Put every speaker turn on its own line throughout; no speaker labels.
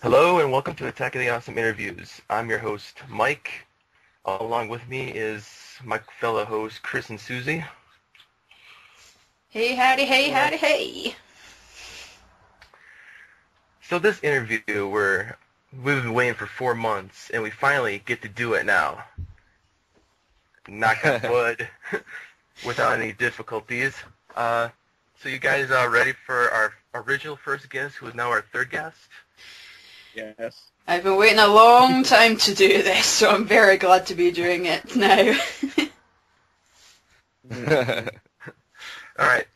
Hello and welcome to Attack of the Awesome Interviews. I'm your host, Mike. Along with me is my fellow host, Chris and Susie.
Hey, howdy, hey, howdy, hey.
So this interview, we're, we've been waiting for four months, and we finally get to do it now. Knock on wood, without any difficulties. Uh, so you guys are ready for our original first guest, who is now our third guest?
Yes.
I've been waiting a long time to do this, so I'm very glad to be doing it now.
All right.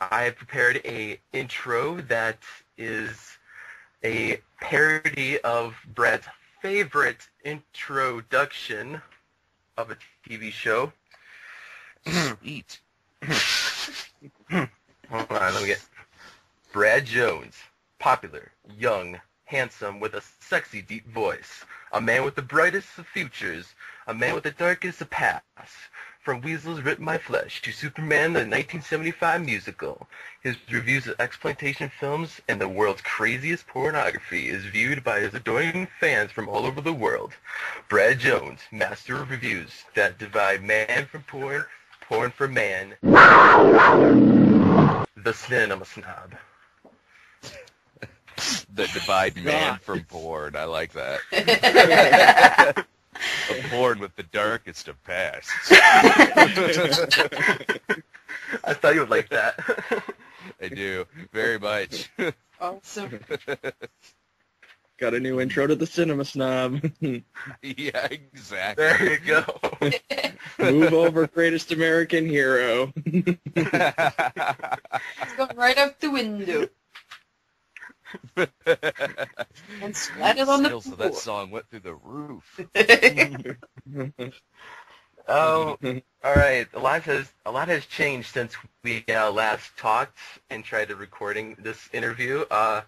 I have prepared a intro that is a parody of Brad's favorite introduction of a TV show.
Eat.
Hold on, let me get Brad Jones, popular, young, handsome, with a sexy, deep voice. A man with the brightest of futures. A man with the darkest of pasts. From Weasels Rip My Flesh to Superman the 1975 musical. His reviews of exploitation films and the world's craziest pornography is viewed by his adoring fans from all over the world. Brad Jones, master of reviews that divide man from porn, porn from man. The Cinema Snob.
The divide man from porn. I like that. A porn with the darkest of pasts.
I thought you would like that.
I do very much.
awesome.
Got a new intro to the Cinema Snob.
yeah, exactly.
there you go.
Move over, greatest American hero.
It's right out the window and splattered on the
Skills of
floor.
that song went through the roof.
Oh, all right. A lot has a lot has changed since we uh, last talked and tried to recording this interview. Uh,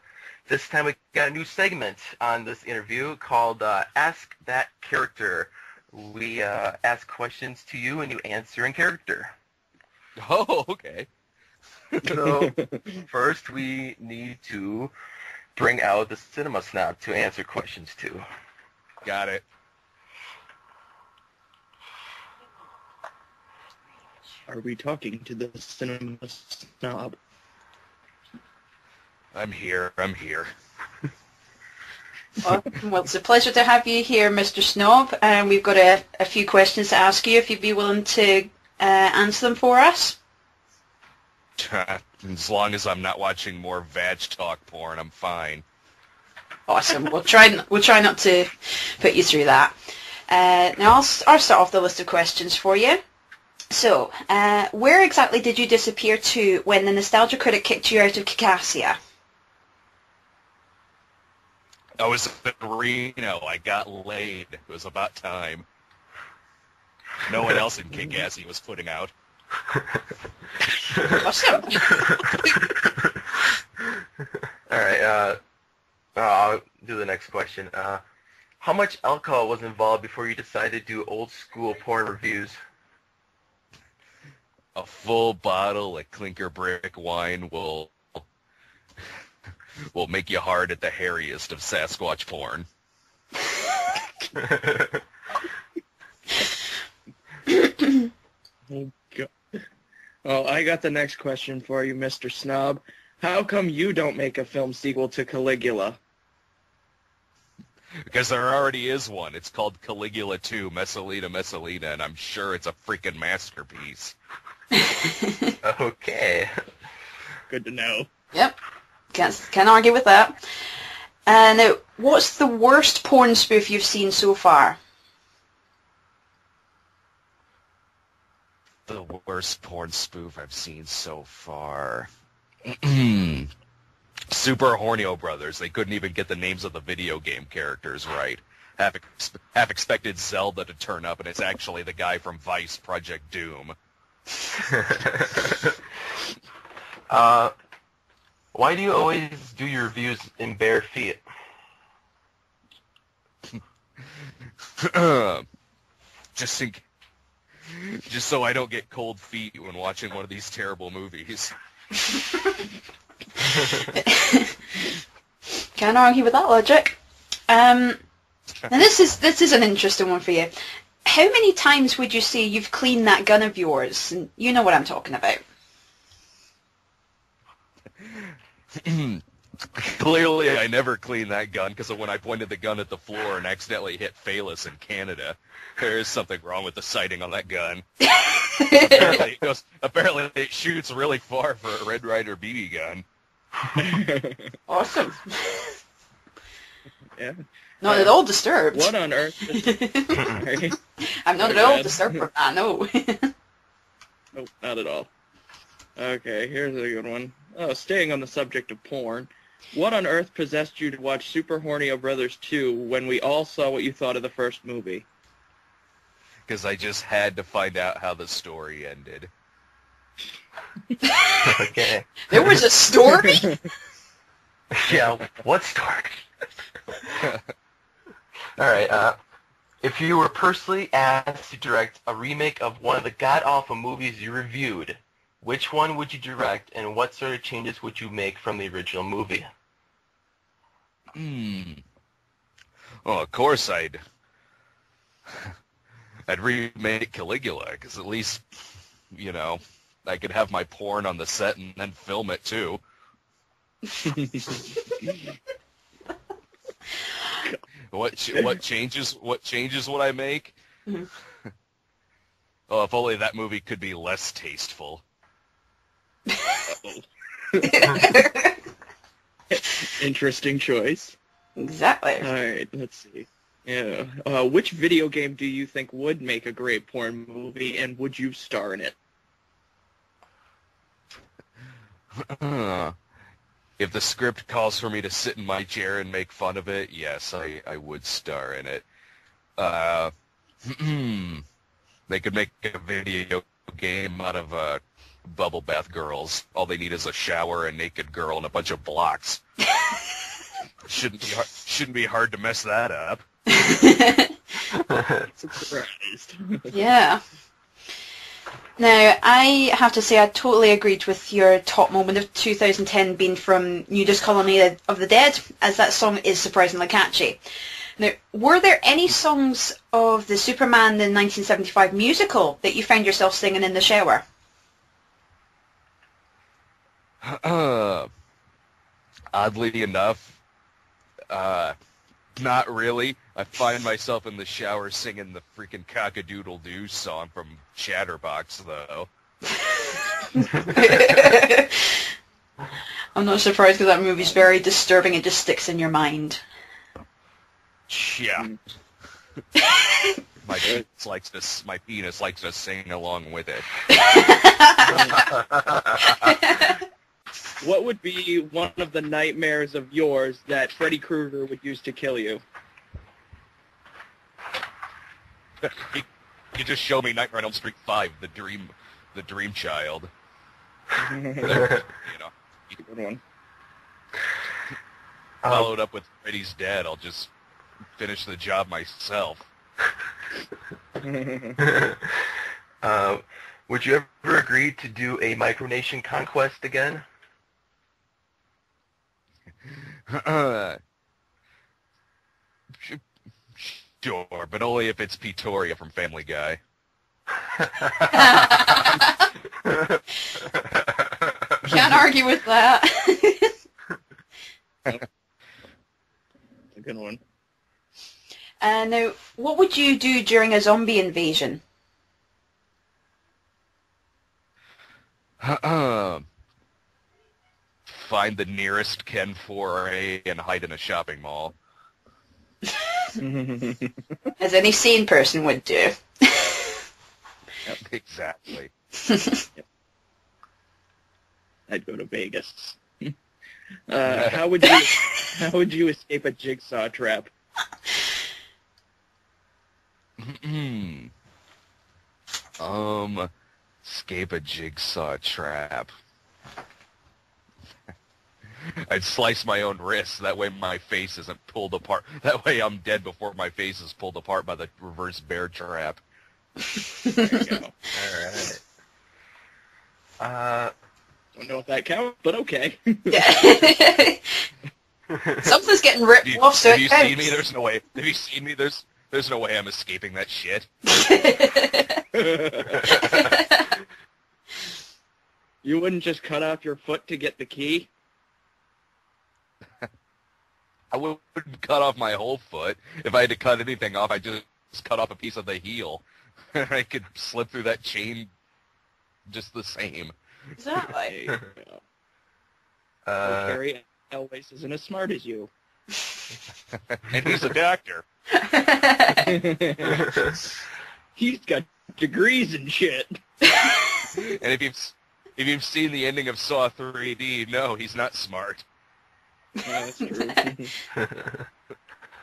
this time we got a new segment on this interview called uh, "Ask That Character." We uh, ask questions to you and you answer in character.
Oh, okay.
So first, we need to bring out the cinema snob to answer questions to.
Got it.
Are we talking to the Cinema Snob?
I'm here. I'm here.
Awesome. Well, it's a pleasure to have you here, Mr. Snob. And we've got a, a few questions to ask you, if you'd be willing to uh, answer them for us.
As long as I'm not watching more vag talk porn, I'm fine.
Awesome. We'll try. We'll try not to put you through that. Uh, now, I'll, I'll start off the list of questions for you. So, uh, where exactly did you disappear to when the nostalgia critic kicked you out of Kickassia?
I was in Reno. I got laid. It was about time. No one else in Kickassia was putting out.
Awesome.
All right. Uh, uh, I'll do the next question. Uh, how much alcohol was involved before you decided to do old school porn reviews?
A full bottle of Klinker Brick wine will will make you hard at the hairiest of Sasquatch porn.
Oh, God. Well, I got the next question for you, Mr. Snob. How come you don't make a film sequel to Caligula?
Because there already is one. It's called Caligula 2, Messalina, Messalina, and I'm sure it's a freaking masterpiece.
okay.
Good to know.
Yep. Can't, can't argue with that. Uh, now, what's the worst porn spoof you've seen so far?
The worst porn spoof I've seen so far. Super Hornio Brothers. They couldn't even get the names of the video game characters right. Half, ex- half expected Zelda to turn up, and it's actually the guy from Vice Project Doom.
uh, why do you always do your reviews in bare feet?
just think, just so I don't get cold feet when watching one of these terrible movies.
Can't argue with that logic. Um, now this is this is an interesting one for you. How many times would you say you've cleaned that gun of yours? And you know what I'm talking about.
Clearly, I never cleaned that gun because when I pointed the gun at the floor and accidentally hit Phalis in Canada, there is something wrong with the sighting on that gun. apparently, it goes, apparently, it shoots really far for a Red Ryder BB gun.
Awesome.
yeah.
Not at all disturbed.
What on earth?
I'm not at all
bad.
disturbed from that, no.
Nope, not at all. Okay, here's a good one. Oh, staying on the subject of porn. What on earth possessed you to watch Super Hornio Brothers 2 when we all saw what you thought of the first movie?
Because I just had to find out how the story ended.
okay.
there was a story?
Yeah, what story? Alright, uh, if you were personally asked to direct a remake of one of the god-awful movies you reviewed, which one would you direct and what sort of changes would you make from the original movie?
Hmm. Well, of course I'd I'd remake Caligula because at least you know I could have my porn on the set and then film it too. What ch- what changes what changes would I make?
Mhm.
Oh, if only that movie could be less tasteful.
Interesting choice.
exactly.
Alright, let's see. Yeah. Uh, which video game do you think would make a great porn movie and would you star in it?
if the script calls for me to sit in my chair and make fun of it, yes, I, I would star in it. Uh, they could make a video game out of uh, bubble bath girls. All they need is a shower, a naked girl, and a bunch of blocks. shouldn't be hard, shouldn't be hard to mess that up.
Surprised.
yeah. Now, I have to say I totally agreed with your top moment of 2010 being from Nudist Colony of the Dead, as that song is surprisingly catchy. Now, were there any songs of the Superman the 1975 musical that you found yourself singing in the shower?
Uh, oddly enough, uh, not really. I find myself in the shower singing the freaking cock-a-doodle-doo song from Chatterbox, though.
I'm not surprised because that movie's very disturbing. It just sticks in your mind.
Yeah. my penis likes to my penis likes to sing along with it.
What would be one of the nightmares of yours that Freddy Krueger would use to kill you?
you, you just show me Nightmare on Elm Street Five, the dream, the dream child. You know,
one.
Um,
followed up with Freddy's dead. I'll just finish the job myself.
uh, would you ever agree to do a Micronation conquest again?
Sure, but only if it's Petoria from Family Guy.
Can't argue with that.
A good one.
uh, now, what would you do during a zombie invasion?
Find the nearest Ken 4A and hide in a shopping mall.
As any sane person would do.
Exactly.
I'd go to Vegas. Uh, how would you how would you escape a jigsaw trap?
um, escape a jigsaw trap. I'd slice my own wrists. That way my face isn't pulled apart. That way I'm dead before my face is pulled apart by the reverse bear trap.
There you go.
Alright. Uh,
Don't know if that counts, but okay.
Yeah. Something's getting ripped
you,
off, so
have
it
you
counts.
seen me? There's no way. Have you seen me? There's there's no way I'm escaping that shit.
you wouldn't just cut off your foot to get the key?
I wouldn't cut off my whole foot. If I had to cut anything off, I'd just cut off a piece of the heel. I could slip through that chain just the same.
exactly.
Hey, well,
Uh,
Cary Elwes isn't as smart as you.
And he's a doctor.
He's got degrees and shit.
And if you've if you've seen the ending of Saw 3D, no, he's not smart.
Yeah, that's true.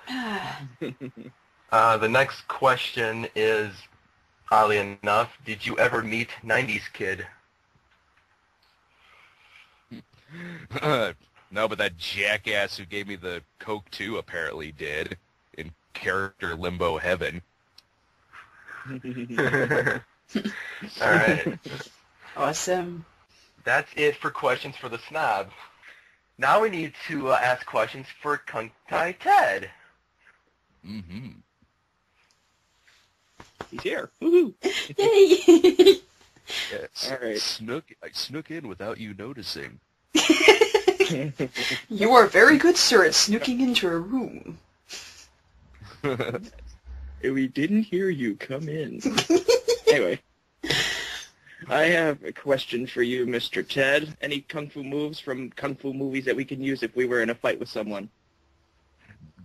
uh, the next question is, oddly enough, did you ever meet 90s Kid?
no, but that jackass who gave me the Coke 2 apparently did in character limbo heaven.
All right.
awesome.
That's it for questions for the snob. Now we need to uh, ask questions for Kung Tai Ted.
Mm-hmm.
He's here. Woohoo!
Yay!
Yes.
All right.
Snook, I snook in without you noticing.
you are very good, sir, at snooking into a room.
we didn't hear you. Come in. anyway, I have a question for you, Mr. Ted. Any kung fu moves from kung fu movies that we can use if we were in a fight with someone?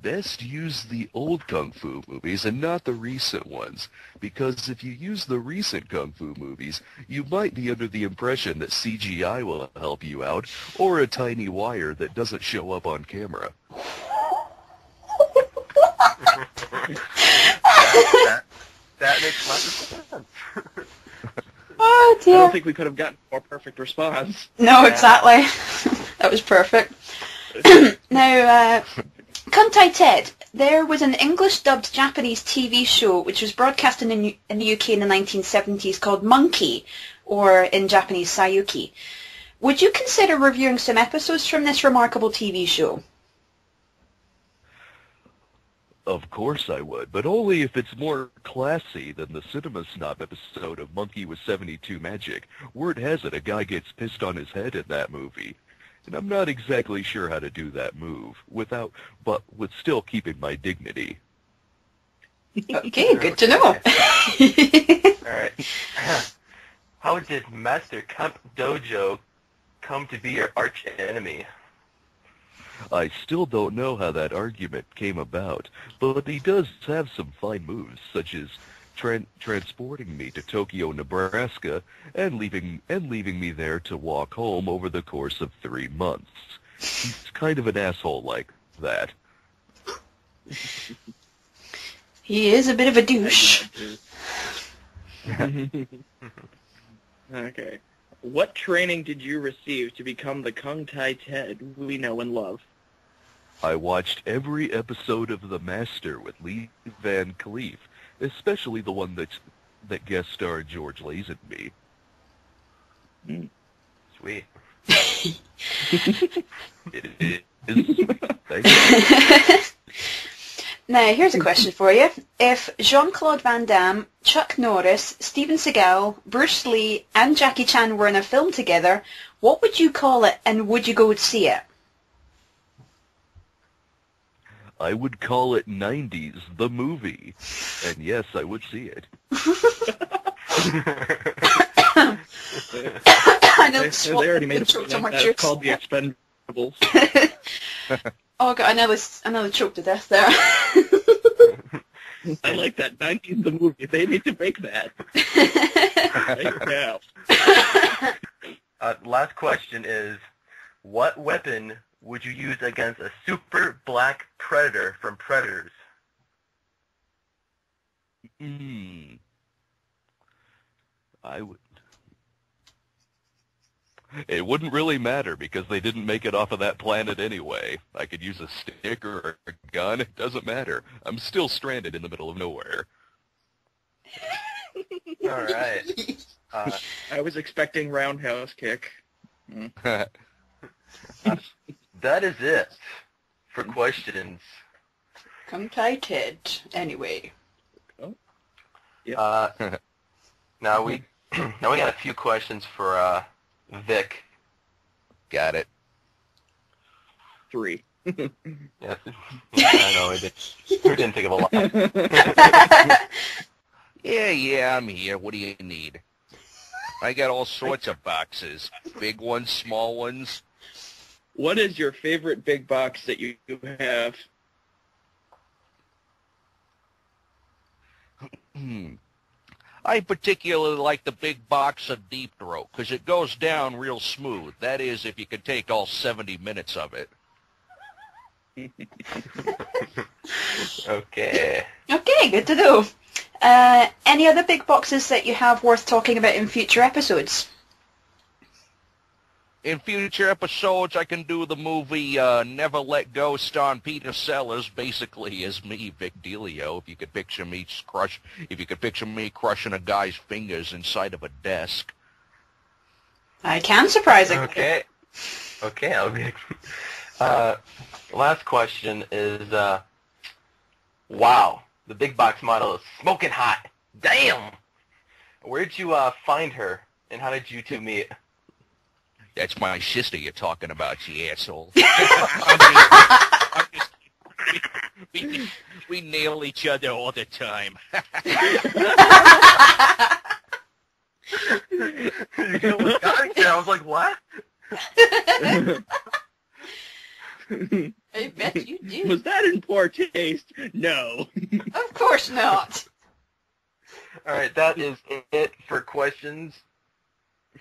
Best use the old kung fu movies and not the recent ones, because if you use the recent kung fu movies, you might be under the impression that CGI will help you out, or a tiny wire that doesn't show up on camera.
that, that makes lots sense.
Oh
I don't think we could have gotten a more perfect response.
No, exactly. that was perfect. now, uh, Kung Tai Ted, there was an English-dubbed Japanese TV show which was broadcast in the, in the UK in the 1970s called Monkey, or in Japanese Saiyuki. Would you consider reviewing some episodes from this remarkable TV show?
Of course I would, but only if it's more classy than the Cinema Snob episode of Monkey with 72 Magic. Word has it a guy gets pissed on his head in that movie. And I'm not exactly sure how to do that move, without, but with still keeping my dignity.
Okay, good to know.
All right. How did Master Kemp Dojo come to be your arch enemy?
I still don't know how that argument came about, but he does have some fine moves, such as tran- transporting me to Tokyo, Nebraska, and leaving and leaving me there to walk home over the course of three months. He's kind of an asshole like that.
he is a bit of a douche.
okay. What training did you receive to become the Kung Tai Ted we know and love?
I watched every episode of The Master with Lee Van Cleef, especially the one that that guest starred George Lazenby. Mm.
Sweet.
It is. Thank you.
Now, here's a question for you. If Jean-Claude Van Damme, Chuck Norris, Steven Seagal, Bruce Lee, and Jackie Chan were in a film together, what would you call it, and would you go to see it?
I would call it 90s, the movie. And yes, I would see it.
I know
They, they already made a
choked
film
on
that. It's called The Expendables.
Oh god, I nearly, I nearly choked to death there.
I like that. 90s the movie. They need to make that right now.
Uh, last question is, what weapon would you use against a super black predator from Predators?
Hmm. I would. It wouldn't really matter because they didn't make it off of that planet anyway. I could use a stick or a gun. It doesn't matter. I'm still stranded in the middle of nowhere.
All right. Uh,
I was expecting roundhouse kick.
that is it. for questions.
Come tight, Ted. Anyway.
Yep.
Uh, now we now we got a few questions for uh, Vic.
Got it.
Three.
Yeah, I know. I did. Didn't think of a lot.
Yeah, yeah, I'm here. What do you need? I got all sorts of boxes. Big ones, small ones.
What is your favorite big box that you have?
Hmm. I particularly like the big box of Deep Throat because it goes down real smooth. That is, if you can take all 70 minutes of it.
Okay.
Okay, good to know. Uh, any other big boxes that you have worth talking about in future episodes?
In future episodes, I can do the movie uh, Never Let Go starring Peter Sellers, basically as me, Vic Delio. If you could picture me crush, if you could picture me crushing a guy's fingers inside of a desk.
I can, surprisingly.
Okay. Okay, I'll be. Uh, last question is, uh, wow, the big box model is smoking hot. Damn. Where'd you uh, find her, and how did you two meet?
That's my sister you're talking about, you asshole. I'm just- I'm just- we, we, we nail each other all the time.
you almost got it. I was like, what?
I bet you do.
Was that in poor taste? No.
Of course not.
All right, that is it for questions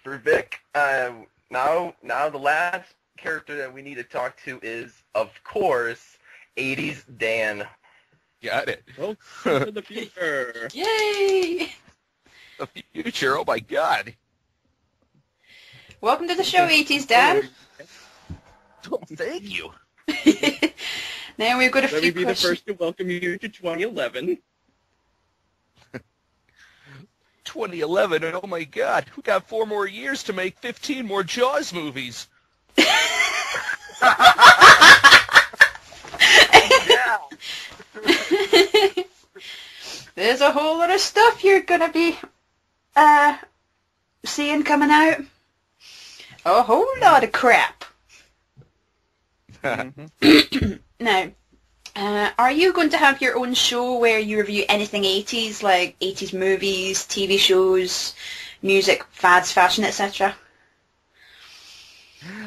for Vic. Uh, now, now the last character that we need to talk to is, of course, 80s Dan.
Got it.
Well, for the future.
Yay!
The future, oh my god.
Welcome to the show, 80s Dan.
Oh, thank you.
now we've got a
Let me
few
be the first to welcome you to 2011.
2011, and oh my god. We got four more years to make 15 more Jaws movies.
There's a whole lot of stuff you're gonna be uh seeing coming out. A whole lot of crap. Now, uh, are you going to have your own show where you review anything 80s, like 80s movies, TV shows, music, fads, fashion, etc.?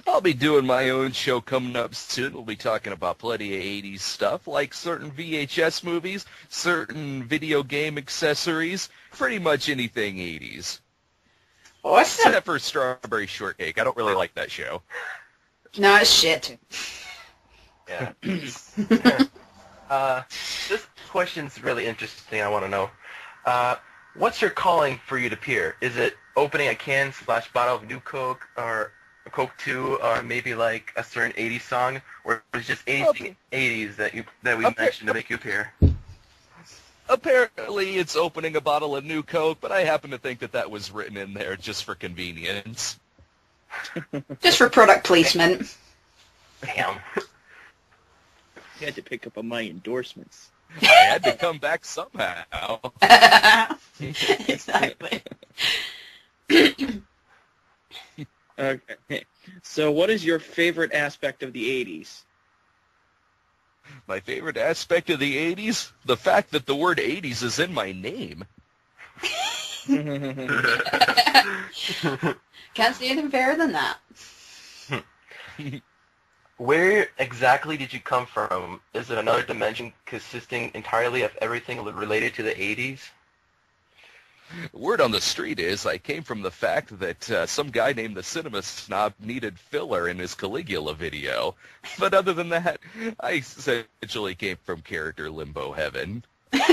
I'll be doing my own show coming up soon. We'll be talking about plenty of 80s stuff, like certain VHS movies, certain video game accessories, pretty much anything 80s.
Awesome.
Except for Strawberry Shortcake. I don't really like that show.
No, it's shit.
Yeah. uh, this question's really interesting. I want to know. Uh, what's your calling for you to appear? Is it opening a can slash bottle of new Coke or a Coke 2 or maybe like a certain 80s song or is it just anything 80s that you that we
Okay.
mentioned to make you appear?
Apparently, it's opening a bottle of new Coke, but I happen to think that that was written in there just for convenience.
Just for product placement.
Damn.
You had to pick up on my endorsements.
I had to come back somehow.
exactly.
Okay. So what is your favorite aspect of the 80s?
My favorite aspect of the 80s? The fact that the word 80s is in my name.
Can't say anything fairer than that.
Where exactly did you come from? Is it another dimension consisting entirely of everything related to the 80s?
Word on the street is I came from the fact that uh, some guy named the Cinema Snob needed filler in his Caligula video. But other than that, I essentially came from character limbo heaven.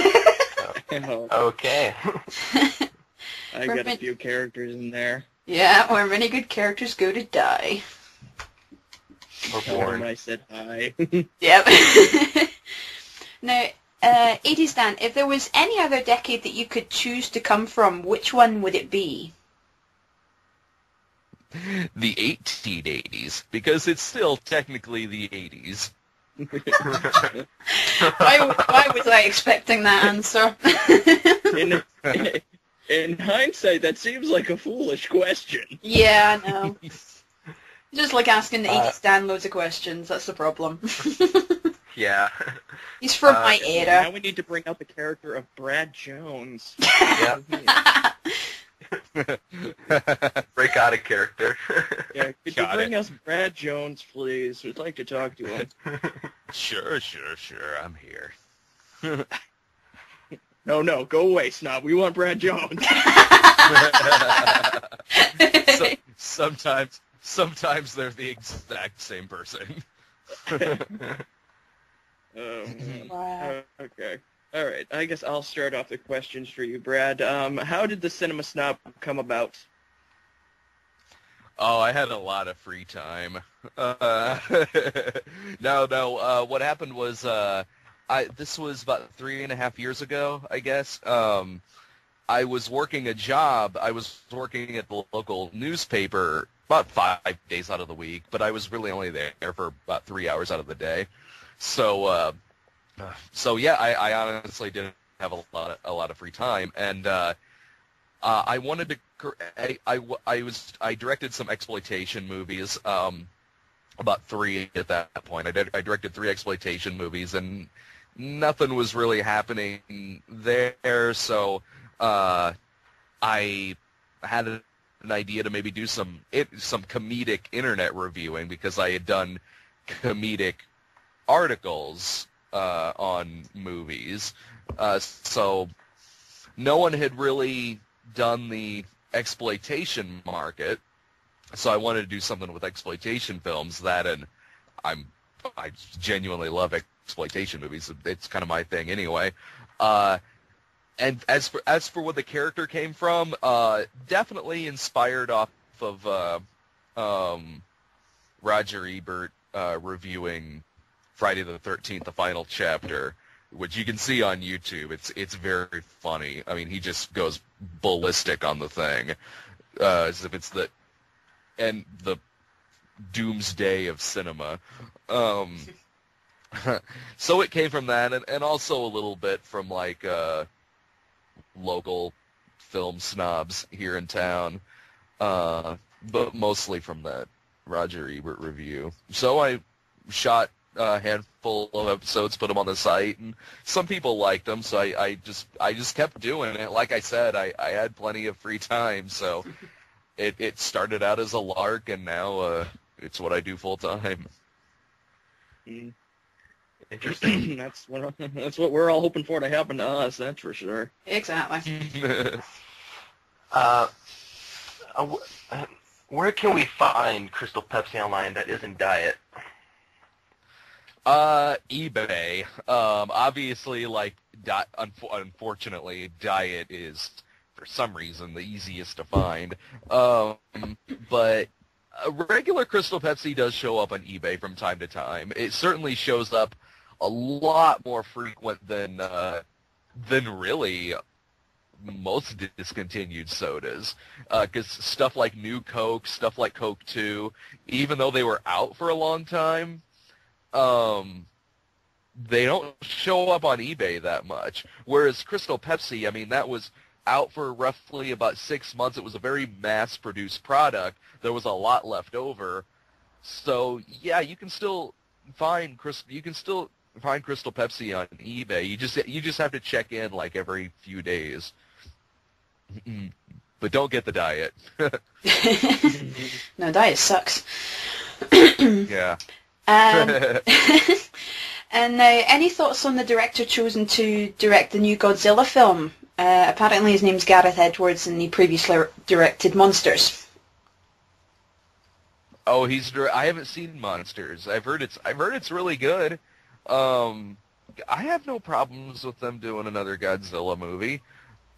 Okay.
I got a few characters in there.
Yeah, where many good characters go to die.
Or born.
I said hi.
Yep. now, uh, 80s Dan, if there was any other decade that you could choose to come from, which one would it be?
The 1880s, because it's still technically the 80s.
why, why was I expecting that answer?
In, in hindsight, that seems like a foolish question.
yeah, I know. Just like asking
Uh,
80s Dan loads of questions. That's the problem.
yeah.
He's from
Uh,
my era.
Now we need to bring out the character of Brad Jones.
yeah. Break out of character.
Yeah, could
Got
you bring
it.
us Brad Jones, please? We'd like to talk to him.
sure, sure, sure. I'm here.
No, no, go away, Snob. We want Brad Jones.
so, sometimes, sometimes they're the exact same person.
Oh.
Wow.
Uh, okay. All right. I guess I'll start off the questions for you, Brad. Um, how did the Cinema Snob come about?
Oh, I had a lot of free time. Uh, no, no. Uh, what happened was, uh, I this was about three and a half years ago, I guess. Um, I was working a job. I was working at the local newspaper about five days out of the week, but I was really only there for about three hours out of the day. So, uh, so yeah, I, I honestly didn't have a lot of, a lot of free time, and uh, uh, I wanted to. I, I, I was I directed some exploitation movies. Um, about three at that point. I did. I directed three exploitation movies, and nothing was really happening there. So uh, I had an idea to maybe do some it, some comedic internet reviewing because I had done comedic articles uh, on movies. Uh, so no one had really done the exploitation market. So I wanted to do something with exploitation films. That and I'm I genuinely love exploitation movies. It's kind of my thing anyway. Uh, and as for as for where the character came from, uh, definitely inspired off of uh, um, Roger Ebert uh, reviewing Friday the Thirteenth, the final chapter, which you can see on YouTube. It's it's very funny. I mean, he just goes ballistic on the thing, uh, as if it's the and the doomsday of cinema. Um, so it came from that, and, and also a little bit from like uh, local film snobs here in town, uh, but mostly from that Roger Ebert review. So I shot a handful of episodes, put them on the site, and some people liked them. So I, I just I just kept doing it. Like I said, I, I had plenty of free time, so it it started out as a lark, and now uh, it's what I do full time.
Mm.
Interesting.
that's what that's what we're all hoping for to happen to us. That's for sure.
Exactly.
Uh, uh, uh, where can we find Crystal Pepsi online that isn't diet?
Uh, eBay. Um, obviously, like, di- unfo- unfortunately, diet is for some reason the easiest to find. Um, but a regular Crystal Pepsi does show up on eBay from time to time. It certainly shows up a lot more frequent than uh, than really most discontinued sodas. Because stuff like New Coke, stuff like Coke 2, even though they were out for a long time, um, they don't show up on eBay that much. Whereas Crystal Pepsi, I mean, that was out for roughly about six months. It was a very mass-produced product. There was a lot left over. So yeah, you can still find Crystal. You can still find Crystal Pepsi on eBay. You just you just have to check in like every few days. but don't get the diet.
no, diet sucks.
yeah.
Um, and uh, any thoughts on the director chosen to direct the new Godzilla film? Uh, apparently his name's Gareth Edwards and he previously directed Monsters.
Oh, he's. I haven't seen Monsters. I've heard it's. I've heard it's really good. Um, I have no problems with them doing another Godzilla movie.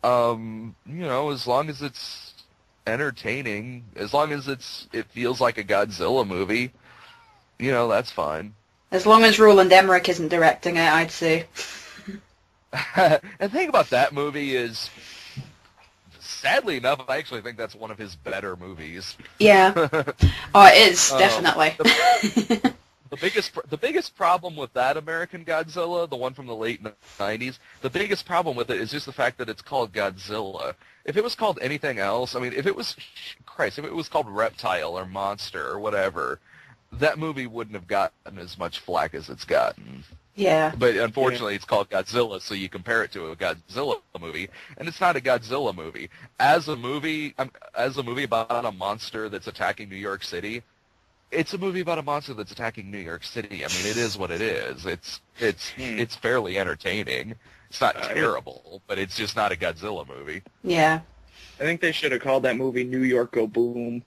Um, you know, as long as it's entertaining, as long as it's it feels like a Godzilla movie, you know, that's fine.
As long as Roland Emmerich isn't directing it, I'd say.
and the thing about that movie is, sadly enough, I actually think that's one of his better movies.
Yeah. Oh, it is,
Um,
definitely.
The biggest pr- the biggest problem with that American Godzilla, the one from the late '90s, the biggest problem with it is just the fact that it's called Godzilla. If it was called anything else, I mean, if it was, Christ, if it was called Reptile or Monster or whatever, that movie wouldn't have gotten as much flack as it's gotten.
Yeah.
But unfortunately, it's called Godzilla, so you compare it to a Godzilla movie, and it's not a Godzilla movie. As a movie, um, as a movie about a monster that's attacking New York City, it's a movie about a monster that's attacking New York City. I mean, it is what it is. It's it's
hmm.
it's fairly entertaining. It's not
uh,
terrible, but it's just not a Godzilla movie.
Yeah.
I think they should have called that movie New York Go Boom.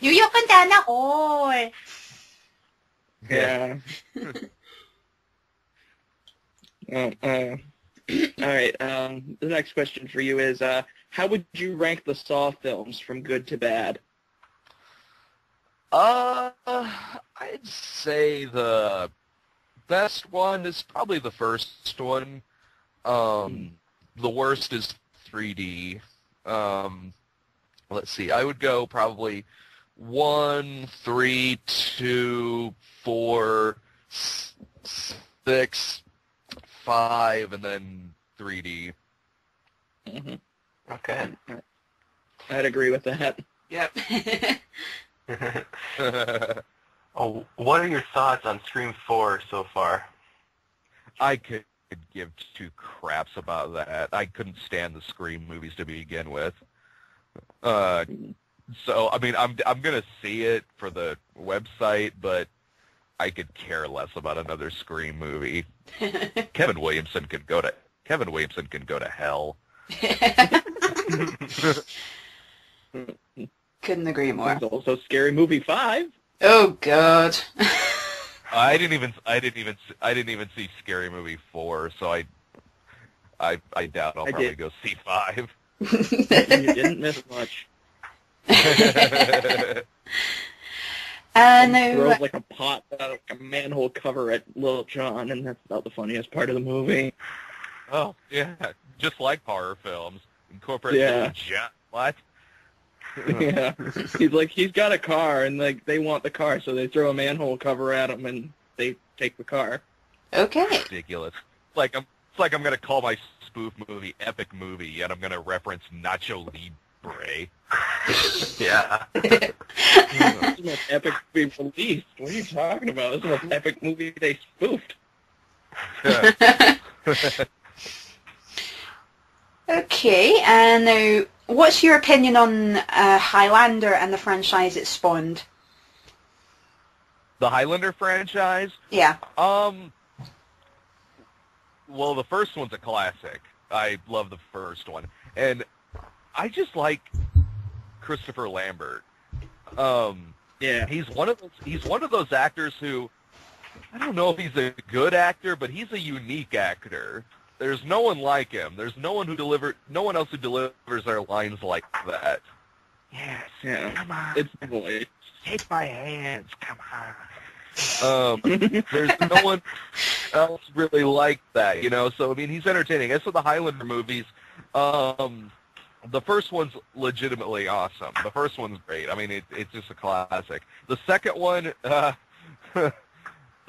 뉴욕은 다나 all.
Yeah. uh, uh, all right. Um, the next question for you is: uh, how would you rank the Saw films from good to bad?
Uh, I'd say the best one is probably the first one. Um, the worst is 3D. Um, let's see. I would go probably one, three, two, four, s- six, five, and then 3D.
hmm
Okay.
I'd agree with that.
Yep.
oh, what are your thoughts on Scream 4 so far?
I could give two craps about that. I couldn't stand the Scream movies to begin with. Uh, so I mean, I'm I'm gonna see it for the website, but I could care less about another Scream movie. Kevin Williamson can go to Kevin Williamson can go to hell.
Couldn't agree more.
There's also Scary Movie 5.
Oh God.
I didn't even I didn't even I didn't even see Scary Movie four, so I I I doubt I'll
I
probably
did.
go see five.
you didn't miss much.
Uh,
He
no,
throws like a pot out of a manhole cover at Lil Jon, and that's about the funniest part of the movie.
Oh yeah, just like horror films, incorporate
Yeah.
jet. What?
yeah, he's like he's got a car, and like they want the car, so they throw a manhole cover at him, and they take the car.
okay.
Ridiculous. It's like I'm. It's like I'm gonna call my spoof movie epic movie, yet I'm gonna reference Nacho Libre.
yeah.
This is the most epic movie released. What are you talking about? This is the most epic movie they spoofed.
okay, and now, what's your opinion on uh, Highlander and the franchise it spawned?
the Highlander franchise.
Yeah.
Um. Well, the first one's a classic. I love the first one, and I just like Christopher Lambert. Um,
Yeah.
he's one of those, he's one of those actors who I don't know if he's a good actor, but he's a unique actor. There's no one like him. There's no one who deliver no one else who delivers their lines like that. Yes,
Yeah.
come on,
It's the voice.
take my hands, come on. Um, there's no one else really like that, you know. So I mean, he's entertaining. As for the Highlander movies, um, the first one's legitimately awesome. The first one's great. I mean, it, it's just a classic. The second one, uh,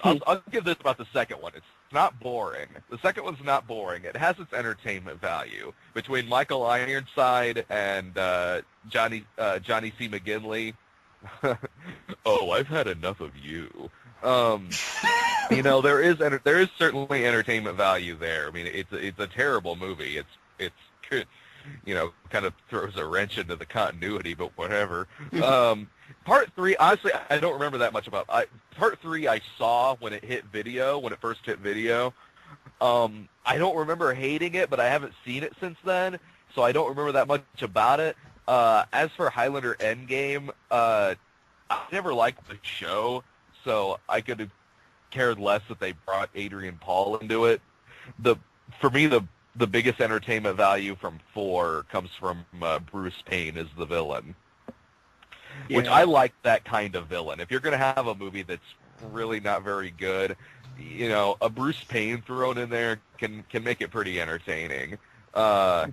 I'll, I'll give this about the second one. It's not boring. The second one's not boring. It has its entertainment value between Michael Ironside and uh, Johnny uh, Johnny C. McGinley. oh, I've had enough of you. Um, you know, there is enter- there is certainly entertainment value there. I mean, it's a- it's a terrible movie. It's it's you know kind of throws a wrench into the continuity, but whatever. Um, part three, honestly, I don't remember that much about. I, part three, I saw when it hit video, when it first hit video. Um, I don't remember hating it, but I haven't seen it since then, so I don't remember that much about it. Uh, as for Highlander Endgame, uh, I never liked the show, so I could have cared less that they brought Adrian Paul into it. The for me, the the biggest entertainment value from four comes from uh, Bruce Payne as the villain, which I like that kind of villain. If you're going to have a movie that's really not very good, you know, a Bruce Payne thrown in there can can make it pretty entertaining. Uh,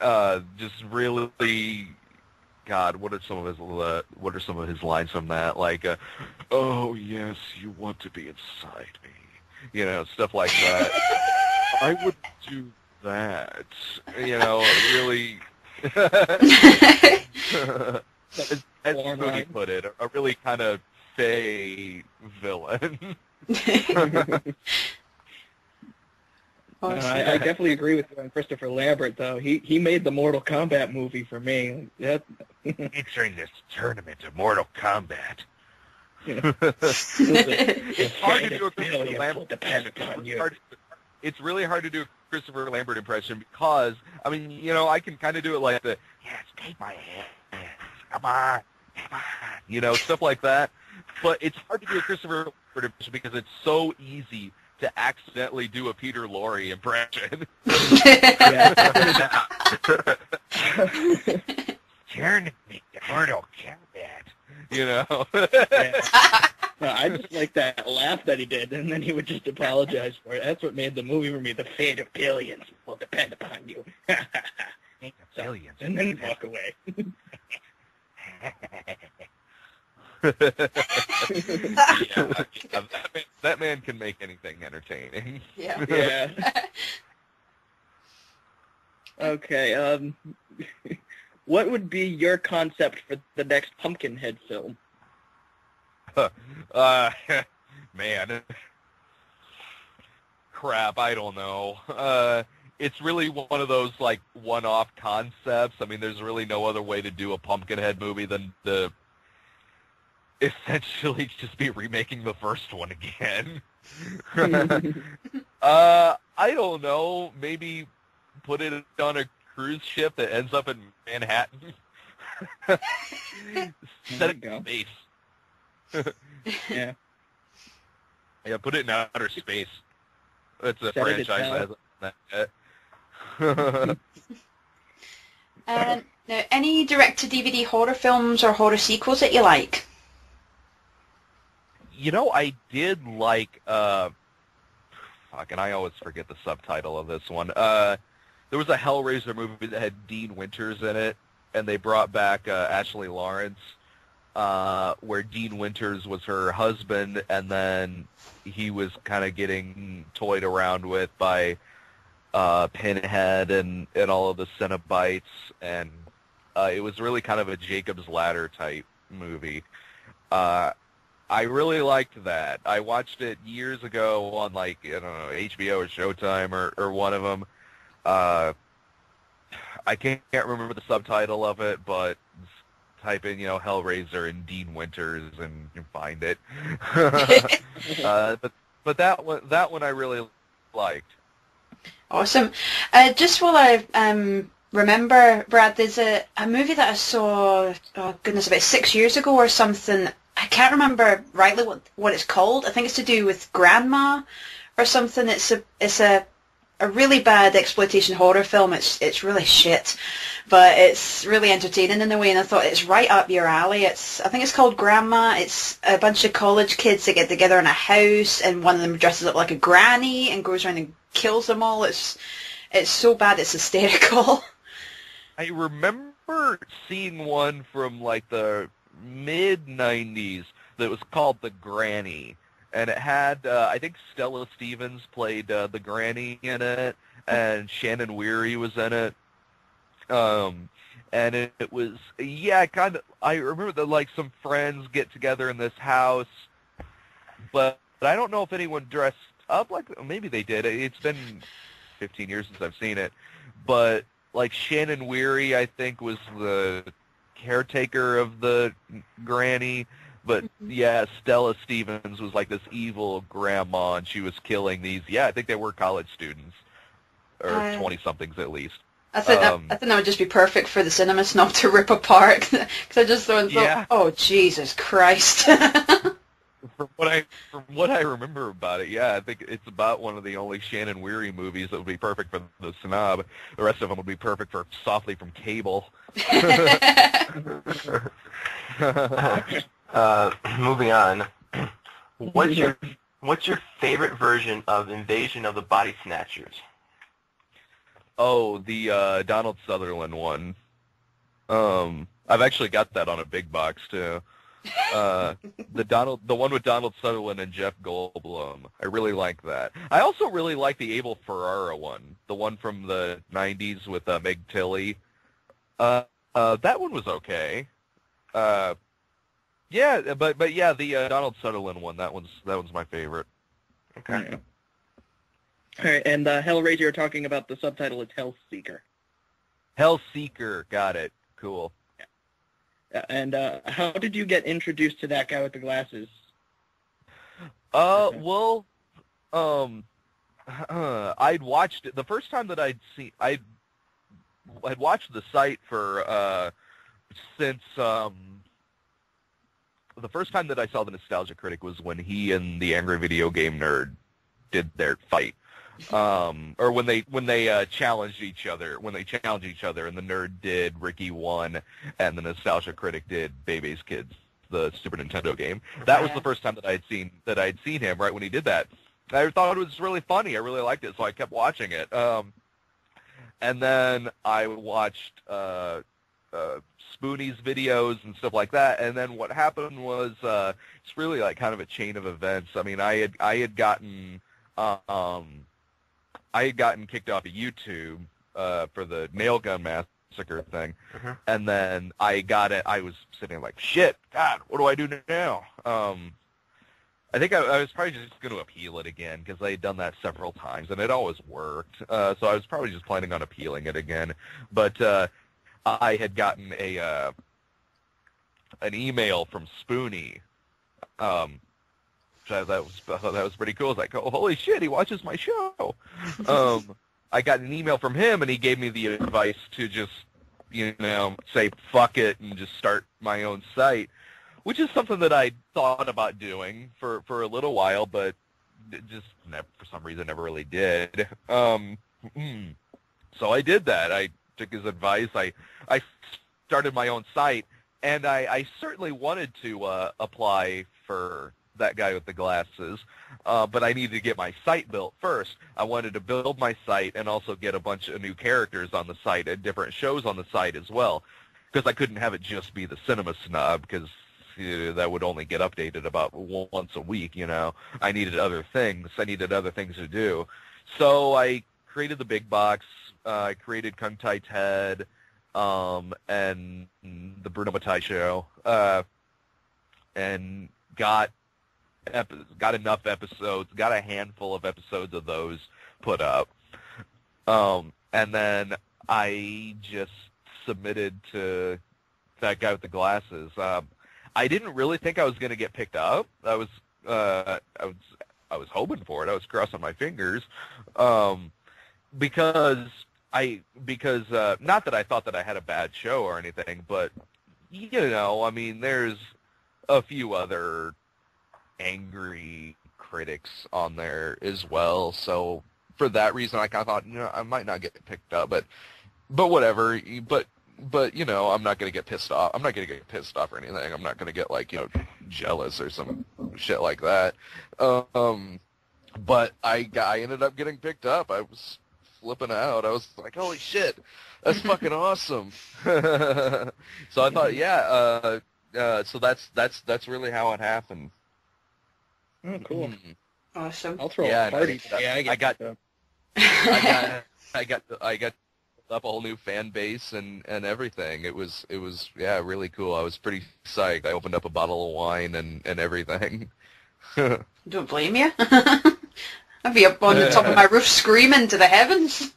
uh, just really, God, what are some of his uh, what are some of his lines from that? Like, uh, "Oh yes, you want to be inside me," you know, stuff like that. I would do that, you know, really. as, as Moody put it, a really kind of fey villain.
Oh,
no,
I, I definitely agree with you on Christopher Lambert, though. He he made the Mortal Kombat movie for me. That,
Entering this tournament of Mortal Kombat.
you know,
it's hard to do a Christopher Lambert impression.
upon
It's
you.
hard- It's really hard to do a Christopher Lambert impression because, I mean, you know, I can kind of do it like the, yes, take my hand, come on, come on, you know, stuff like that. But it's hard to do a Christopher Lambert impression because it's so easy to accidentally do a Peter Lorre impression. Turn me to Mortal Kombat. You know?
No, I just like that laugh that he did, and then he would just apologize for it. That's what made the movie for me. The fate of billions will depend upon you.
Billions.
and then walk away.
Yeah, yeah, that, man, that man can make anything entertaining.
yeah.
Yeah. Okay. Um, what would be your concept for the next Pumpkinhead film?
Uh, man, crap, I don't know. Uh, it's really one of those like one-off concepts. I mean, there's really no other way to do a Pumpkinhead movie than to essentially just be remaking the first one again. uh, I don't know. Maybe put it on a cruise ship that ends up in Manhattan. Set it in space.
Yeah.
Yeah, put it in outer space. That's a
Set
franchise
hell.
Um, now, any direct-to-DVD horror films or horror sequels that you like?
you know, I did like uh fuck, and I always forget the subtitle of this one. Uh there was a Hellraiser movie that had Dean Winters in it, and they brought back uh, Ashley Lawrence, uh, where Dean Winters was her husband, and then he was kind of getting toyed around with by uh, Pinhead and, and all of the Cenobites, and uh, it was really kind of a Jacob's Ladder type movie. Uh, I really liked that. I watched it years ago on like I don't know HBO or Showtime or, or one of them. Uh, I can't, can't remember the subtitle of it, but type in you know Hellraiser and Dean Winters and you find it. uh, but but that one that one I really liked.
Awesome. Uh, just while I um, remember, Brad, there's a, a movie that I saw, oh goodness, about six years ago or something. I can't remember rightly what, what it's called. I think it's to do with grandma or something. It's a it's a a really bad exploitation horror film. It's it's really shit, but it's really entertaining in a way. And I thought it's right up your alley. It's I think it's called Grandma. It's a bunch of college kids that get together in a house, and one of them dresses up like a granny and goes around and kills them all. It's it's so bad. It's hysterical.
I remember seeing one from like the mid '90s that was called The Granny, and it had uh, I think Stella Stevens played uh, the Granny in it, and Shannon Whirry was in it. Um, and it, it was yeah, kind of. I remember that like some friends get together in this house, but, but I don't know if anyone dressed up like maybe they did. It's been 15 years since I've seen it, but like Shannon Whirry, I think was the caretaker of the granny. But yeah, Stella Stevens was like this evil grandma, and she was killing these. Yeah, I think they were college students or
Uh,
twenty somethings at least.
I think
Um,
that, I think that would just be perfect for the cinema snob to rip apart because I just thought,
Yeah.
oh Jesus Christ.
From what I from what I remember about it, yeah, I think it's about one of the only Shannon Whirry movies that would be perfect for the snob. The rest of them would be perfect for Softly from Cable.
uh, moving on. What's your What's your favorite version of Invasion of the Body Snatchers?
Oh, the uh, Donald Sutherland one. Um, I've actually got that on a big box too. Uh, the Donald, the one with Donald Sutherland and Jeff Goldblum. I really like that. I also really like the Abel Ferrara one, the one from the '90s with uh, Meg Tilly. Uh, uh, that one was okay. Uh, yeah, but but yeah, the uh, Donald Sutherland one, that one's that one's my favorite.
Okay.
Yeah. All right, and uh, Hellraiser, you're talking about the subtitle is Hellseeker.
Hellseeker, got it. Cool.
Uh, And uh, how did you get introduced to that guy with the glasses?
Uh, well, um, I'd watched it the first time that I'd seen. I had watched the site for uh since um the first time that I saw the Nostalgia Critic was when he and the Angry Video Game Nerd did their fight. Um, or when they when they uh, challenged each other, when they challenged each other, and the nerd did Ricky one, and the Nostalgia Critic did Bebe's Kids, the Super Nintendo game. That was the first time that I'd seen that I'd seen him right when he did that. I thought it was really funny. I really liked it, so I kept watching it. Um, and then I watched uh, uh, Spoonie's videos and stuff like that. And then what happened was uh, it's really like kind of a chain of events. I mean, I had I had gotten um, I had gotten kicked off of YouTube uh, for the nail gun massacre thing,
Mhm.
and then I got it. I was sitting like, shit, God, what do I do now? Um, I think I, I was probably just going to appeal it again because I had done that several times and it always worked. Uh, so I was probably just planning on appealing it again. But uh, I had gotten a uh, an email from Spoonie. Um, I thought was I thought that was pretty cool. It's like, oh, holy shit, he watches my show. um, I got an email from him and he gave me the advice to just, you know, say fuck it and just start my own site which is something that I thought about doing for for a little while, but just never, for some reason never really did. Um, so I did that. I took his advice. I I started my own site, and I, I certainly wanted to uh, apply for that guy with the glasses, uh, but I needed to get my site built first. I wanted to build my site and also get a bunch of new characters on the site and different shows on the site as well because I couldn't have it just be the Cinema Snob because uh, that would only get updated about once a week. You know, I needed other things. I needed other things to do. So I created the big box. Uh, I created Kung Tai Ted um, and the Bruno Mattei show, uh, and got epi- got enough episodes. Got a handful of episodes of those put up, um, and then I just submitted to that guy with the glasses. Um, I didn't really think I was going to get picked up. I was, uh, I was, I was hoping for it. I was crossing my fingers, um, because I, because uh, not that I thought that I had a bad show or anything, but you know, I mean, there's a few other angry critics on there as well. So for that reason, I kind of thought, you know, I might not get picked up, but but whatever. But but you know, I'm not gonna get pissed off. I'm not gonna get pissed off or anything. I'm not gonna get like you know jealous or some shit like that. Um, but I I ended up getting picked up. I was flipping out. I was like, holy shit, that's fucking awesome. so I thought, yeah. Uh, uh, so that's that's that's really how it happened.
Oh, cool.
Mhm.
Awesome.
I'll throw
Yeah,
a party.
no,
Yeah,
I got-
picked up.
I got I got I got up a whole new fan base and and everything. It was it was yeah really cool. I was pretty psyched. I opened up a bottle of wine and and everything.
Don't blame you. I'd be up on the top of my roof screaming to the heavens.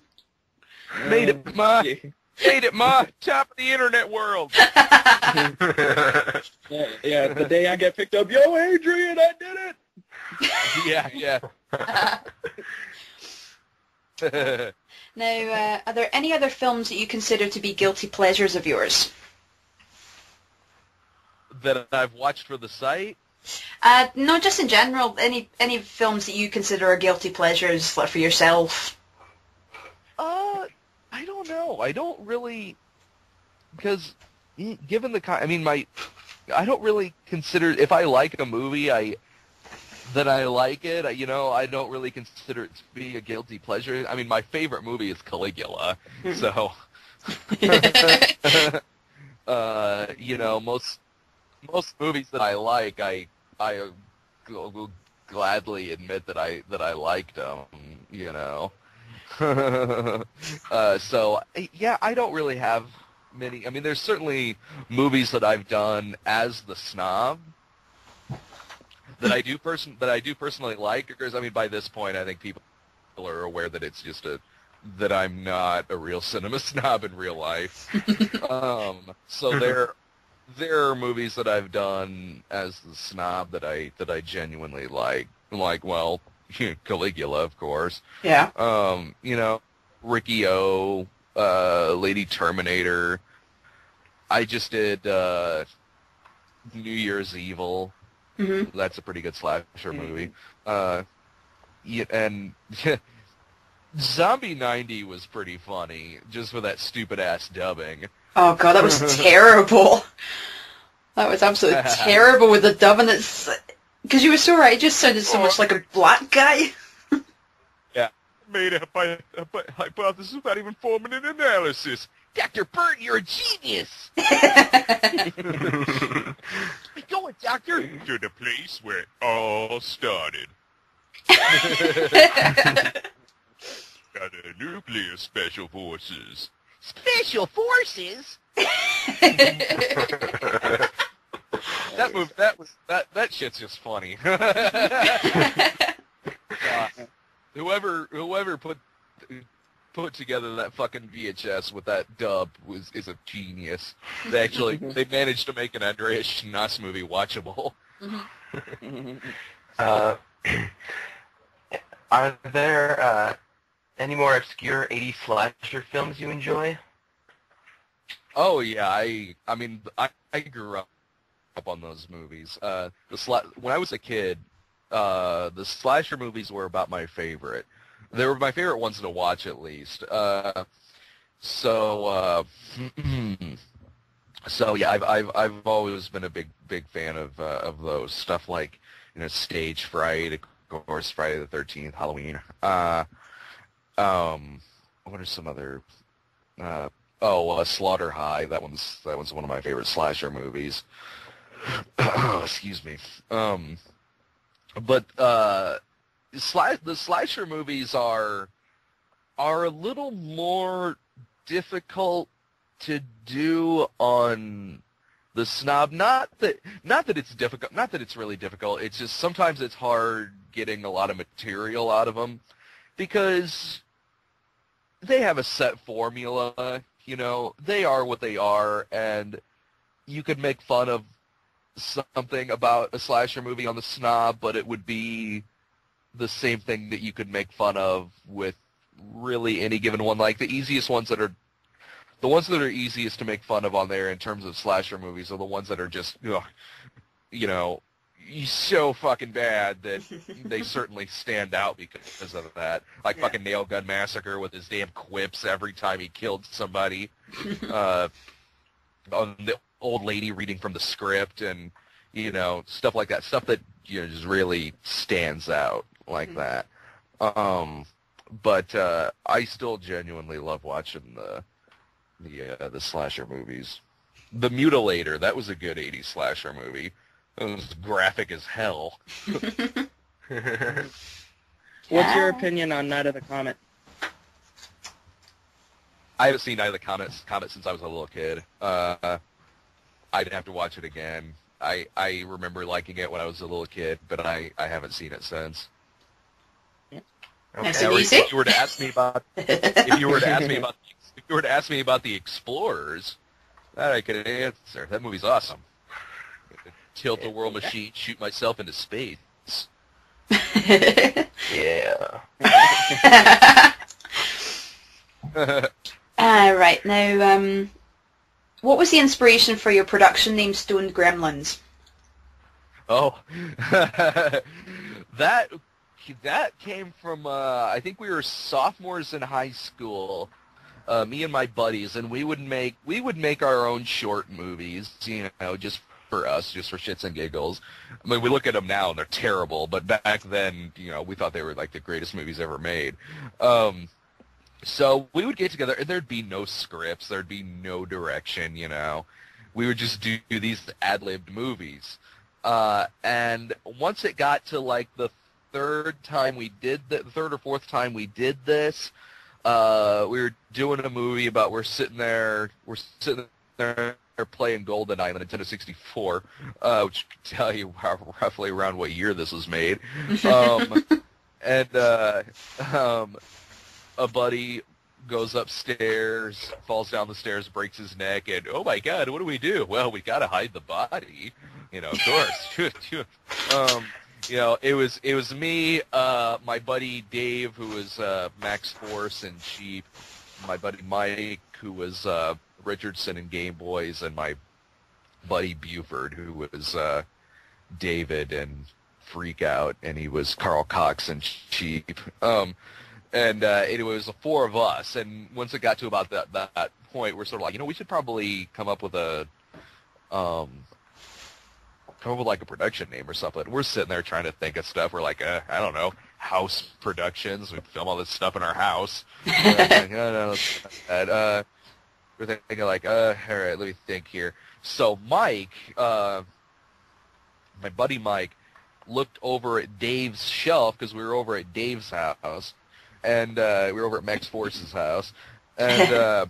Made it, Ma. Made it, ma! Top of the internet world.
yeah, yeah, the day I get picked up, yo, Adrian, I did it.
yeah, yeah.
now, uh, are there any other films that you consider to be guilty pleasures of yours?
that I've watched for the site.
Uh, no, just in general. Any any films that you consider are guilty pleasures for yourself?
Uh, I don't know. I don't really because mm, given the kind, I mean, my I don't really consider if I like a movie, I that I like it. You know, I don't really consider it to be a guilty pleasure. I mean, my favorite movie is Caligula, so. Uh, you know, most most movies that I like, I I will will gladly admit that I that I liked them. You know. uh, so yeah, I don't really have many. I mean, there's certainly movies that I've done as the snob that I do person that I do personally like. Because I mean, by this point, I think people are aware that it's just a that I'm not a real cinema snob in real life. um, so there there are movies that I've done as the snob that I that I genuinely like. Like, well, Caligula, of course.
Yeah.
Um, you know, Riki-Oh, uh, Lady Terminator. I just did uh, New Year's Evil.
Hmm
That's a pretty good slasher
Mhm.
movie. Uh, yeah, and Zombie 90 was pretty funny, just with that stupid ass dubbing.
Oh god, that was terrible. That was absolutely terrible with the dub, and it's because you were so right. It just sounded so much like a black guy.
Yeah, made up by a hypothesis without even forming an analysis. Dr. Burt, you're a genius! Where we going, Doctor? To the place where it all started. Got a nuclear special forces. Special forces? That move, that was, that, that shit's just funny. Uh, whoever, whoever put, put together that fucking VHS with that dub was, is a genius. They actually, they managed to make an Andreas Schnaas movie watchable.
Uh, are there uh, any more obscure 80s slasher films you enjoy?
Oh yeah, I I mean I, I grew up up on those movies. Uh, the sla- when I was a kid, uh, the slasher movies were about my favorite. They were my favorite ones to watch at least. Uh, so uh, so yeah, I've I've I've always been a big big fan of uh, of those stuff like you know Stage Fright, of course, Friday the Thirteenth, Halloween. Uh, um, what are some other? Uh, Oh, uh, Slaughter High. That one's that one's one of my favorite slasher movies. Excuse me. Um, but uh, sli- the slasher movies are are a little more difficult to do on the snob. Not that not that it's difficult. Not that it's really difficult. It's just sometimes it's hard getting a lot of material out of them because they have a set formula you know, they are what they are, and you could make fun of something about a slasher movie on the snob, but it would be the same thing that you could make fun of with really any given one. Like the easiest ones that are, the ones that are easiest to make fun of on there in terms of slasher movies are the ones that are just, ugh, you know, so fucking bad that they certainly stand out because of that. Like
Yeah.
fucking Nail Gun Massacre with his damn quips every time he killed somebody. uh, on the old lady reading from the script and you know stuff like that. Stuff that you know just really stands out like
Mhm.
that. Um, but uh, I still genuinely love watching the the uh, the slasher movies. The Mutilator that was a good '80s slasher movie. It was graphic as hell.
What's your opinion on Night of the Comet?
I haven't seen Night of the Comets Comet since I was a little kid. Uh, I'd have to watch it again. I I remember liking it when I was a little kid, but I, I haven't seen it since.
Nice
Okay.
and
Or
easy.
If you were to ask me about if you were to ask me about if you were to ask me about the Explorers, that I could answer. That movie's awesome. Tilt the world machine, shoot myself into space.
Yeah.
uh, right now, um, what was the inspiration for your production name, Stoned Gremlins?
Oh, that that came from uh, I think we were sophomores in high school, uh, me and my buddies, and we would make we would make our own short movies, you know, just for us, just for shits and giggles. I mean, we look at them now and they're terrible, but back then, you know, we thought they were like the greatest movies ever made. Um, so we would get together, and there'd be no scripts, there'd be no direction, you know we would just do these ad-libbed movies. Uh, and once it got to like the third time we did the third or fourth time we did this, uh, we were doing a movie about we're sitting there, we're sitting there playing GoldenEye on the Nintendo 64, uh, which can tell you how, roughly around what year this was made. Um, and uh, um, a buddy goes upstairs, falls down the stairs, breaks his neck, and oh my god, what do we do? Well, we got to hide the body. You know, of course. um, you know, it was it was me, uh, my buddy Dave, who was uh, Max Force and Cheap, my buddy Mike, who was uh, Richardson and Game Boys, and my buddy Buford, who was uh, David and Freak Out, and he was Carl Cox and Cheap. Um, and uh, it was the four of us. And once it got to about that that point, we're sort of like, you know, we should probably come up with a um, come up with like a production name or something. We're sitting there trying to think of stuff. We're like, uh, I don't know, house productions. We film all this stuff in our house. like, oh, no, uh, we're thinking like, uh, all right, let me think here. So Mike, uh, my buddy Mike, looked over at Dave's shelf because we were over at Dave's house, and uh, we were over at Max Force's house, and uh,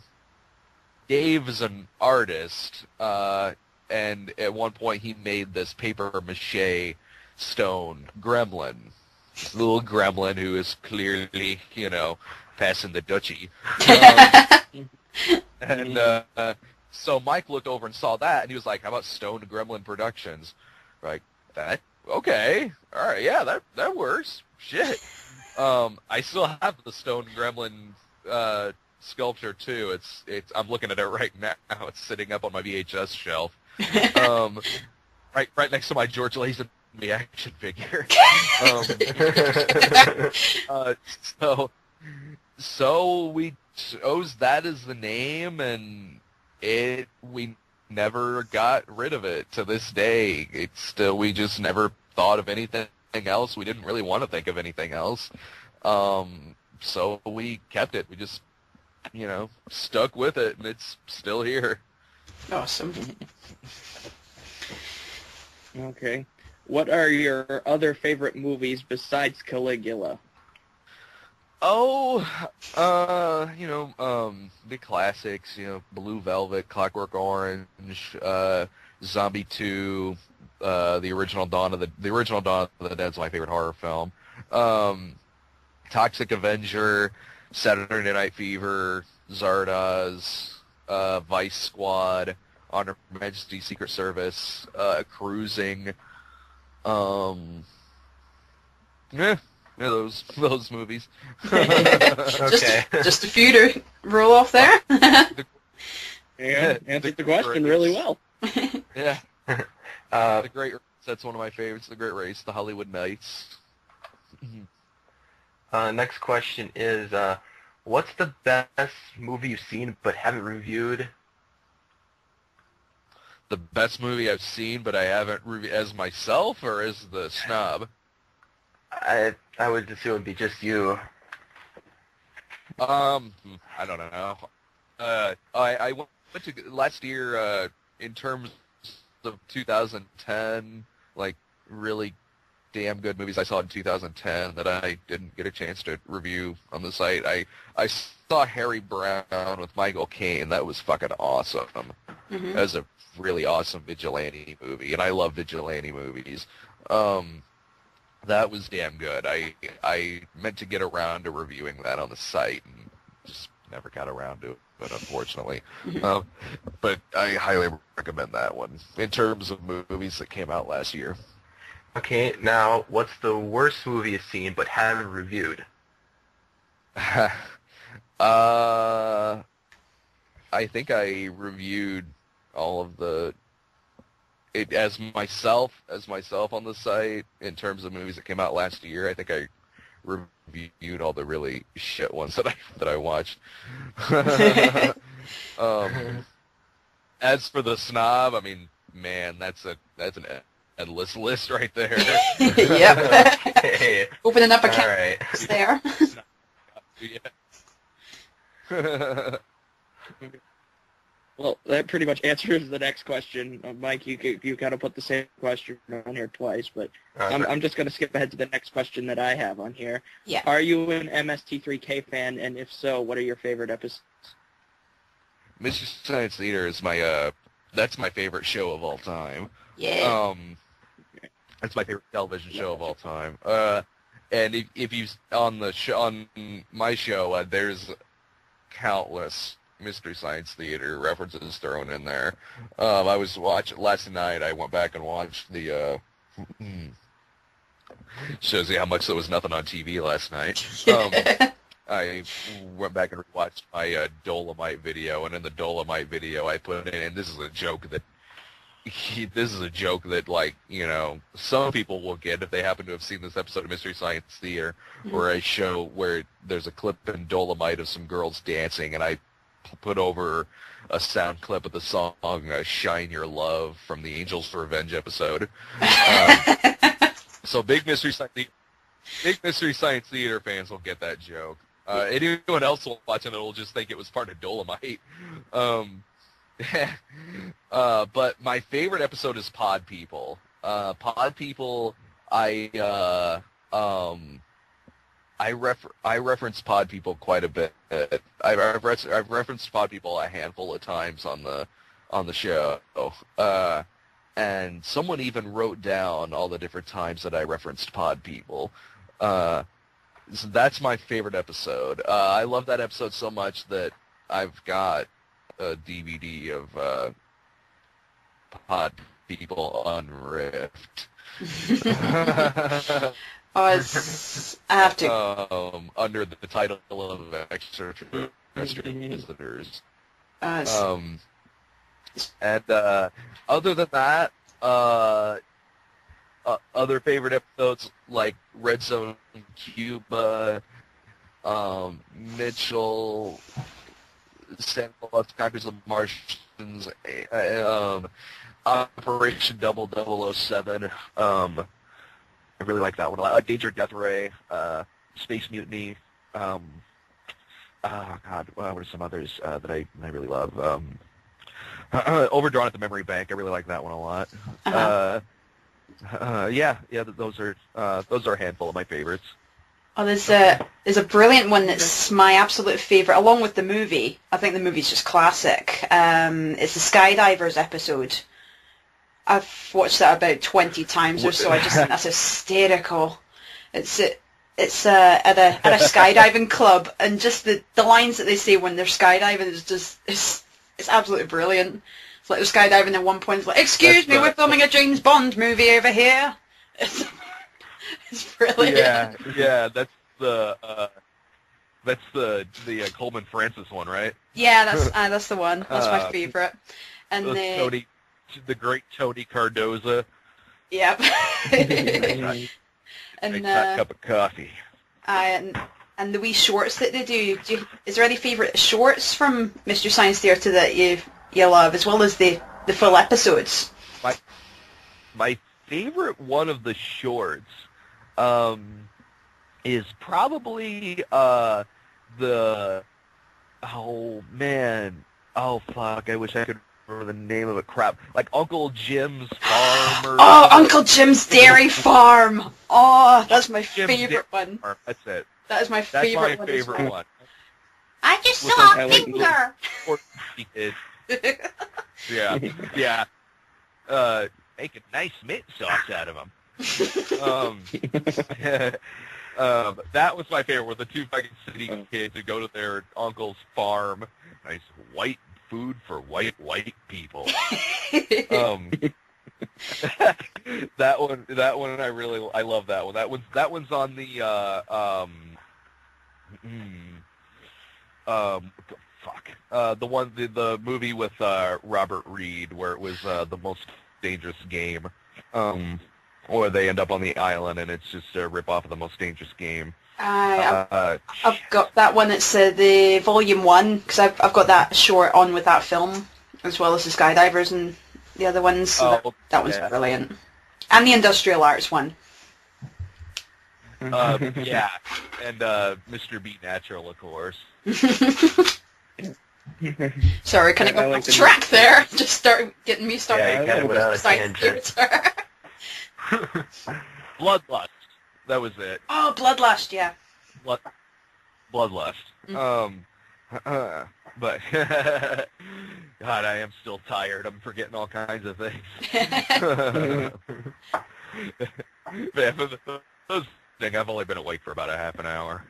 Dave is an artist, uh, and at one point he made this paper mache stone gremlin, this little gremlin who is clearly, you know, passing the duchy. Um, and uh, so Mike looked over and saw that, and he was like, "How about Stone Gremlin Productions?" Like that? Okay, all right, yeah, that that works. Shit. Um, I still have the Stone Gremlin uh, sculpture too. It's it's. I'm looking at it right now. It's sitting up on my VHS shelf. Um, right right next to my George Lazenby action figure. um, uh, so so we chose that as the name, and it we never got rid of it to this day. It's still we just never thought of anything else. We didn't really want to think of anything else. Um, so we kept it. We just you know stuck with it, and it's still here.
Awesome.
Okay. What are your other favorite movies besides Caligula?
Oh, uh, you know, um, the classics, you know, Blue Velvet, Clockwork Orange, uh, Zombie 2, uh, the original Dawn of the, the original Dawn of the Dead's my favorite horror film. Um, Toxic Avenger, Saturday Night Fever, Zardoz, uh, Vice Squad, Honor Majesty Secret Service, uh, Cruising, um, yeah, yeah, those those movies.
just,
Okay.
a, just a few to roll off there.
Yeah,
Yeah,
answered
the
the question
Race.
really well.
yeah,
Uh,
the Great Race. That's one of my favorites. The Great Race, the Hollywood Nights.
uh, next question is, uh, what's the best movie you've seen but haven't reviewed?
The best movie I've seen, but I haven't reviewed as myself or as the snob.
I I would assume it'd be just you.
Um, I don't know. Uh, I I went to last year. Uh, in terms of 2010, like really damn good movies I saw in 2010 that I didn't get a chance to review on the site. I I saw Harry Brown with Michael Caine. That was fucking awesome.
Mhm.
That was a really awesome vigilante movie, and I love vigilante movies. Um, that was damn good. I I meant to get around to reviewing that on the site, and just never got around to it, but unfortunately.
Mhm.
Um, but I highly recommend that one in terms of movies that came out last year.
Okay, now what's the worst movie you've seen but haven't reviewed?
uh, I think I reviewed all of the it as myself as myself on the site in terms of movies that came out last year. I think I reviewed all the really shit ones that I that I watched. um, as for the snob, I mean, man, that's a that's an endless list right there.
yep.
Okay,
Opening up a
all
can
right.
there.
Well, that pretty much answers the next question. Uh, Mike, you you kind of put the same question on here twice, but
Uh,
I'm, I'm just going to skip ahead to the next question that I have on here.
Yeah.
Are you an MST3K fan, and if so, what are your favorite episodes?
Mystery Science Theater is my uh, that's my favorite show of all time.
Yeah.
Um, that's my favorite television show of all time. Uh, and if if you on the show on my show, uh, there's countless Mystery Science Theater references thrown in there. Um, I was watching last night. I went back and watched the. Uh, shows you how much there was nothing on TV last night. Um, I went back and watched my uh, Dolomite video, and in the Dolomite video, I put in, and this is a joke that he, this is a joke that like you know some people will get if they happen to have seen this episode of Mystery Science Theater, where I show where there's a clip in Dolomite of some girls dancing, and I put over a sound clip of the song uh, "Shine Your Love" from the Angels for Revenge episode. Um, so big Mystery Science Theater, big Mystery Science Theater fans will get that joke. Uh, anyone else watching it will just think it was part of Dolomite. Um, uh, but my favorite episode is Pod People. Uh, Pod People, I uh, um, I refer I reference Pod People quite a bit. I've referenced I've referenced Pod People a handful of times on the on the show. Uh, and someone even wrote down all the different times that I referenced Pod People. Uh, so that's my favorite episode. Uh, I love that episode so much that I've got a DVD of uh, Pod People on Rift.
I have to.
um, under the title of Extraterrestrial Visitors.
Uh,
Um, and uh, other than that, uh, uh, other favorite episodes like Red Zone Cuba, um, Mitchell, Santa Claus Conquers the Martians, uh, um, Operation Double 007. Um, I really like that one a lot. Uh, Danger Death Ray, uh, Space Mutiny. Um, oh God, uh, what are some others uh, that I I really love? Um, Overdrawn at the Memory Bank. I really like that one a lot.
Uh-huh.
Uh, uh, yeah, yeah, those are uh, those are a handful of my favorites.
Oh, there's a there's a brilliant one that's my absolute favorite, along with the movie. I think the movie's just classic. Um, it's the Skydivers episode. I've watched that about twenty times or so. I just think that's hysterical. It's it, it's uh, at a at a skydiving club, and just the the lines that they say when they're skydiving is just it's it's absolutely brilliant. It's like they're skydiving at one point. It's like, excuse
That's
me, we're filming a James Bond movie over here. It's, brilliant.
Yeah, yeah, that's the uh, that's the the uh, Coleman Francis one, right?
Yeah, that's uh, that's the one. That's my
Uh,
favorite. And the
Tony, the great Tony Cardoza.
yep. And
that
uh,
cup of coffee.
and and the wee shorts that they do. do you, is there any favorite shorts from Mr. Science Theatre that you you love, as well as the the full episodes?
My My favorite one of the shorts um, is probably uh, the oh man oh fuck I wish I could remember the name of it crap like Uncle Jim's farm or
Oh, Uncle Jim's Dairy Farm. Oh, that's my
Jim's
favorite one.
Farm. That's it.
That is my
That's
favorite
my
one.
favorite
well.
one.
I just
Which
saw a
like
finger.
Did. Yeah, yeah. Uh, make a nice mint sauce out of them. Um, um, that was my favorite. Were the two fucking city kids who go to their uncle's farm. Nice white food for white white people. Um, that one, that one, I really, I love that one. That one's that one's on the uh, um, mm, um, fuck, uh, the one, the, the movie with uh, Robert Reed, where it was uh, the most dangerous game. Um, or they end up on the island and it's just a rip off of the most dangerous game.
I, I've,
Uh,
I've got that one. It's uh, the volume one because I've I've got that short on with that film as well as the skydivers and the other ones. So that,
Oh,
that one's
yeah.
brilliant. And the industrial arts one.
uh, yeah, and uh, Mr. B Natural, of course.
Sorry, can I
I-
go
I like
off
the
track
music.
there? Just start getting me started.
Yeah, you kind of went on a tangent.
theater.
Bloodlust. That was it.
oh, Bloodlust, yeah.
Blood, bloodlust.
Mm.
Um, but God, I am still tired. I'm forgetting all kinds of things. Man, for the- those thing, I've only been awake for about a half an hour.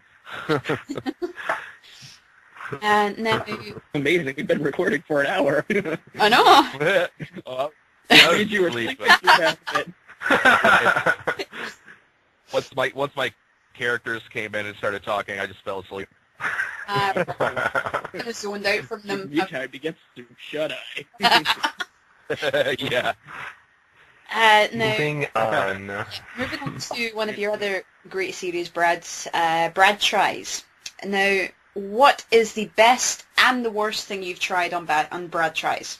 and now,
Amazing. We've been recording for an hour.
I know.
oh,
I
was
you were
sleeping.
Sleeping through half of it.
once my once my characters came in and started talking, I just fell asleep.
Uh, kind of zoned out from them.
You time to get some shut eye.
yeah.
Uh, now,
Moving on.
moving on to one of your other great series, Brad's, uh, Brad Tries. Now, what is the best and the worst thing you've tried on, ba- on Brad Tries?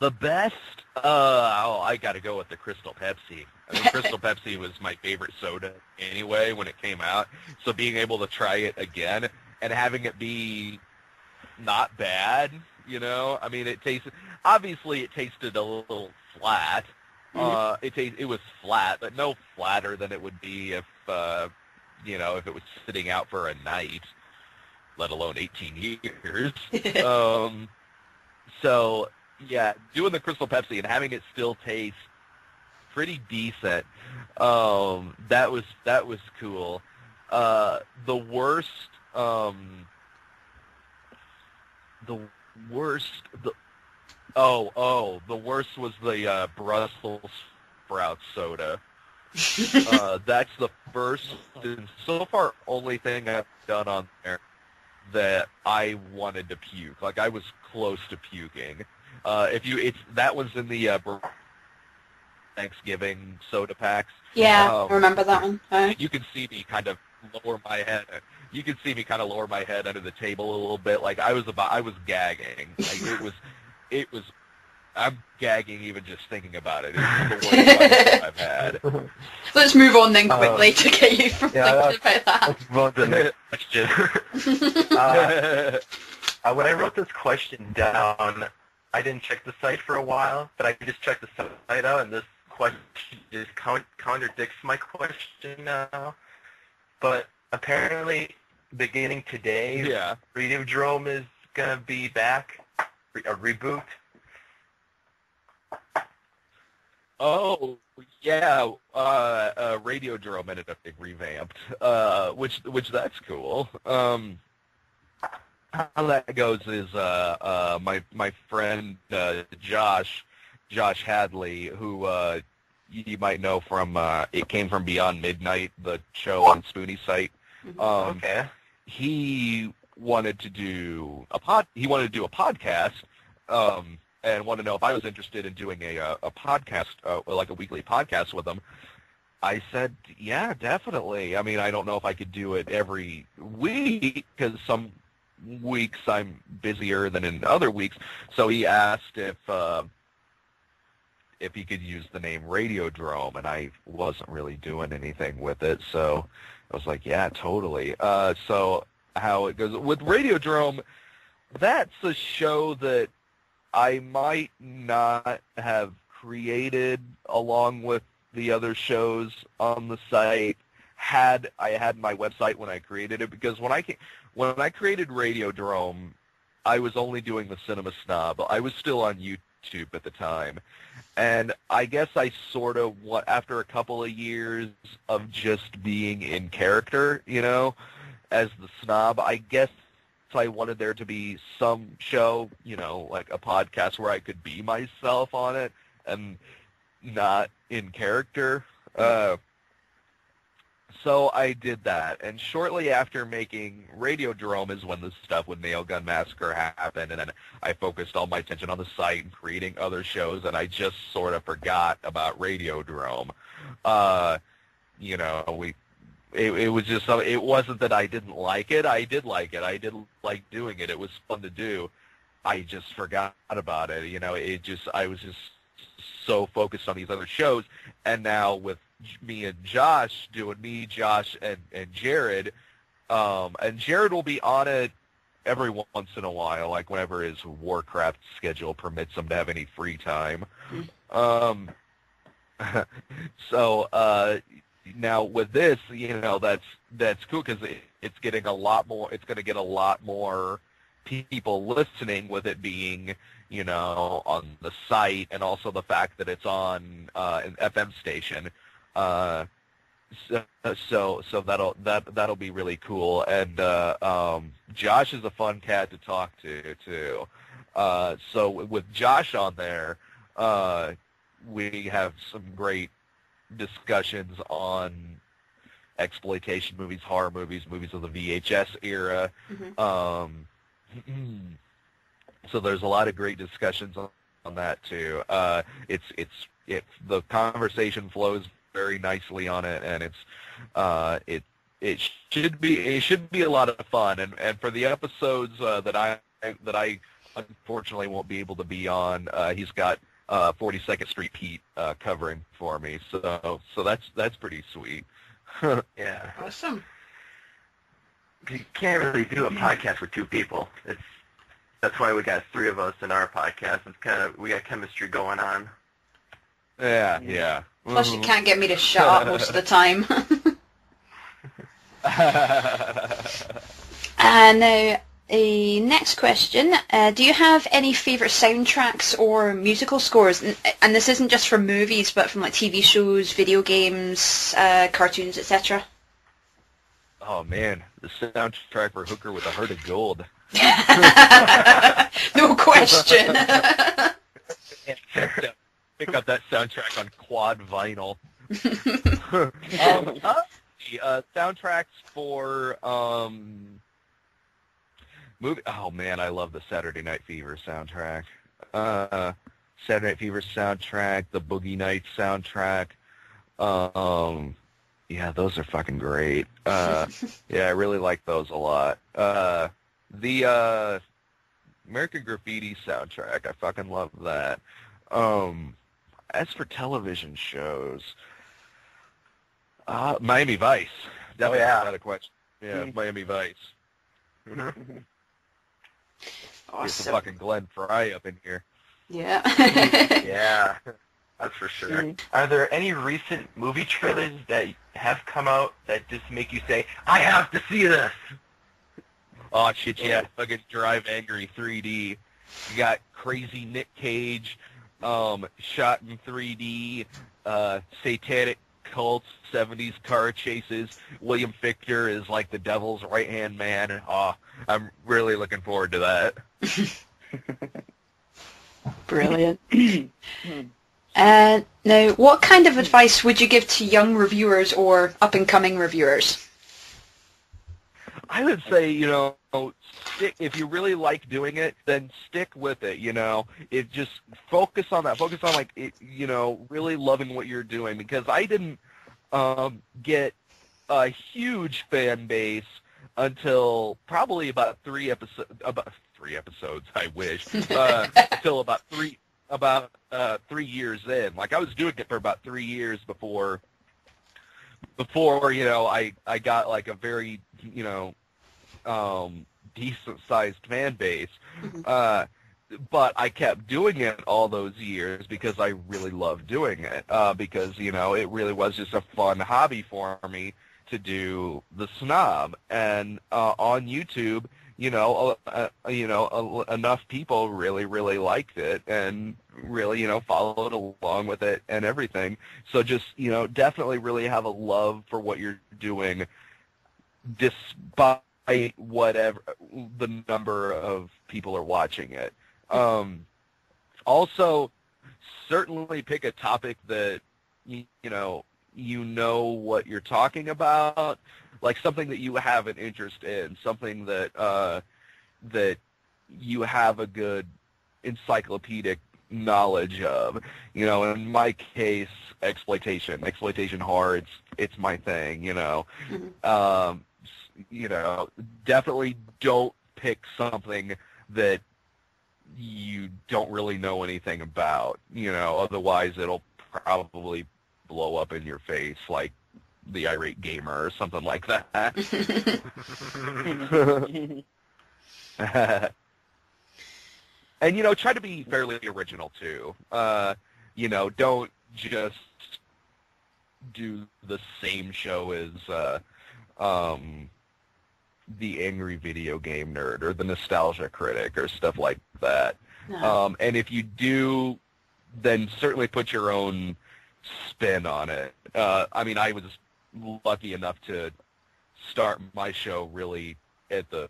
The best? Uh, oh, I got to go with the Crystal Pepsi. I mean, Crystal Pepsi was my favorite soda anyway when it came out. So being able to try it again and having it be not bad, you know, I mean, it tasted, obviously it tasted a little flat. Uh, it ta- it was flat, but no flatter than it would be if, uh, you know, if it was sitting out for a night, let alone 18 years. um, so yeah, doing the Crystal Pepsi and having it still taste pretty decent. Um, that was that was cool. Uh, the worst, um, the worst, the oh oh, the worst was the uh, Brussels sprout soda. uh, that's the first and so far only thing I've done on there that I wanted to puke. Like I was close to puking. Uh, if you, it's that one's in the uh, Thanksgiving soda packs.
yeah,
Um,
I remember that one.
You can see me kind of lower my head. You can see me kind of lower my head under the table a little bit. Like I was about, I was gagging. Like it was, it was. I'm gagging even just thinking about it. It's the worst I've had.
let's move on then
Uh,
quickly to get you from
yeah,
thinking about that.
Let's move on to the next question. Uh, uh, when I wrote this question down, I didn't check the site for a while, but I just checked the site out, and this question just con- contradicts my question now. But apparently, beginning today,
yeah.
Radiodrome is gonna be back, re- a reboot.
Oh yeah, uh, uh, Radiodrome ended up being revamped, uh, which which that's cool. Um, how that goes is uh, uh, my my friend uh, Josh Josh Hadley, who uh, you, might know from uh, it came from Beyond Midnight, the show on Spoonie site. Um,
okay.
he wanted to do a pod. He wanted to do a podcast, um, and wanted to know if I was interested in doing a a, a podcast, uh, like a weekly podcast with him. I said, yeah, definitely. I mean, I don't know if I could do it every week because some weeks I'm busier than in other weeks. So he asked if uh, if he could use the name Radiodrome, and I wasn't really doing anything with it. So I was like, yeah, totally. Uh, so how it goes with Radiodrome, that's a show that I might not have created along with the other shows on the site had I had my website when I created it because when I ca- when I created Radiodrome, I was only doing the Cinema Snob. I was still on YouTube at the time. And I guess I sort of what after a couple of years of just being in character, you know, as the snob, I guess I wanted there to be some show, you know, like a podcast where I could be myself on it and not in character. Uh, so I did that, and shortly after making Radio Radiodrome is when the stuff with Nailgun Massacre happened, and then I focused all my attention on the site and creating other shows, and I just sort of forgot about Radiodrome. Uh, you know, we it, it was just it wasn't that I didn't like it. I did like it. I did like doing it. It was fun to do. I just forgot about it. You know, it just I was just so focused on these other shows, and now with me and Josh doing me, Josh, and and Jared, um, and Jared will be on it every once in a while, like whenever his Warcraft schedule permits him to have any free time. Um, so uh, now with this, you know, that's that's cool because it, it's getting a lot more. It's going to get a lot more people listening with it being, you know, on the site and also the fact that it's on uh, an FM station. Uh, so, so so that'll that that'll be really cool. And uh, um, Josh is a fun cat to talk to too. Uh, so with Josh on there, uh, we have some great discussions on exploitation movies, horror movies, movies of the VHS era.
Mhm.
Um, so there's a lot of great discussions on, on that too. Uh, it's it's it the conversation flows very nicely on it, and it's uh, it it should be it should be a lot of fun. And and for the episodes uh, that I that I unfortunately won't be able to be on, uh, he's got uh, 42nd Street Pete uh, covering for me. So so that's that's pretty sweet.
Yeah.
Awesome.
You can't really do a podcast with two people. It's that's why we got three of us in our podcast. It's kind of we got chemistry going on.
yeah, yeah.
Plus, you can't get me to shut up most of the time. and now, the next question: uh, Do you have any favorite soundtracks or musical scores? And, and this isn't just from movies, but from like TV shows, video games, uh, cartoons, etc.
oh man, the soundtrack for Hooker with a Heart of Gold.
no question.
Pick up that soundtrack on quad vinyl. um, uh, the, uh, soundtracks for um, movie. Oh man, I love the Saturday Night Fever soundtrack. Uh, Saturday Night Fever soundtrack, the Boogie Nights soundtrack. Um, yeah, those are fucking great. Uh, yeah, I really like those a lot. Uh, the uh, American Graffiti soundtrack, I fucking love that. Um, as for television shows, uh, Miami Vice. Definitely
yeah.
not a question. Yeah,
Mhm.
Miami Vice. Get the
awesome.
fucking Glenn Frey up in here.
Yeah.
yeah, that's for sure. Are there any recent movie trailers that have come out that just make you say, "I have to see this"?
Oh shit, yeah, fucking Drive Angry 3D. You got crazy Nick Cage, um, shot in 3D, uh, satanic cults, 70s car chases. William Fichtner is like the devil's right hand man. Oh, I'm really looking forward to that.
Brilliant. Uh, now, what kind of advice would you give to young reviewers or up-and-coming reviewers?
I would say, you know, stick if you really like doing it, then stick with it, you know. It just focus on that. Focus on like it, you know, really loving what you're doing because I didn't um get a huge fan base until probably about 3 episodes about 3 episodes, I wish. Uh until about 3 about uh 3 years in. Like I was doing it for about 3 years before before, you know, I I got like a very, you know, um, decent sized fan base.
Mhm.
Uh, but I kept doing it all those years because I really loved doing it. Uh, because you know it really was just a fun hobby for me to do the snob. And uh, on YouTube, you know, uh, you know, uh, enough people really, really liked it and really, you know, followed along with it and everything. So just, you know, definitely really have a love for what you're doing despite whatever the number of people are watching it. Um, also, certainly pick a topic that, you, you know, you know what you're talking about, like something that you have an interest in, something that, uh, that you have a good encyclopedic knowledge of. You know, in my case, exploitation, exploitation horror, it's it's my thing. You know,
Mhm.
um, you know, definitely don't pick something that you don't really know anything about. You know, otherwise it'll probably blow up in your face like the irate gamer or something like that. and you know, try to be fairly original too. Uh, you know, don't just do the same show as uh, um, the angry video game nerd or the nostalgia critic or stuff like that.
No.
Um, and if you do, then certainly put your own spin on it. Uh, I mean, I was lucky enough to start my show really at the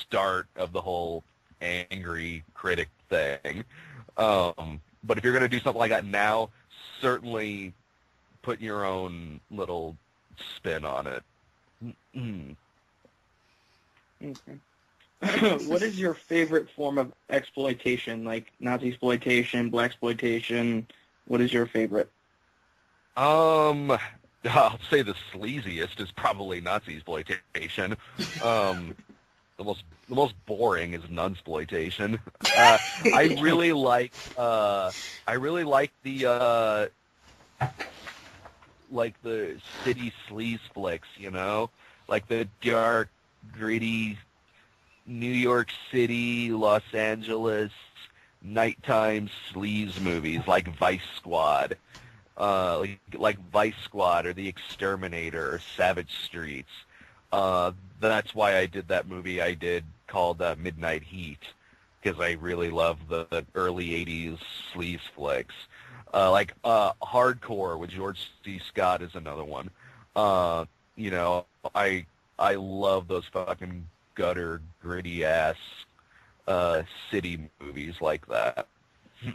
start of the whole angry critic thing. Um, but if you're going to do something like that now, certainly put your own little spin on it. Mm.
Okay. what is your favorite form of exploitation, like Nazi exploitation, black exploitation? What is your favorite?
Um, I'll say the sleaziest is probably Nazi exploitation. Um, the most the most boring is nunsploitation. Uh, I really like uh, I really like the uh, like the city sleaze flicks, you know, like the dark, gritty New York City, Los Angeles nighttime sleaze movies like Vice Squad uh, like, like Vice Squad or The Exterminator or Savage Streets. Uh, that's why I did that movie I did called uh, Midnight Heat because I really love the, the early '80s sleaze flicks. Uh, like uh, Hardcore with George C. Scott is another one. Uh, you know, I I love those fucking gutter gritty ass uh, city movies like that.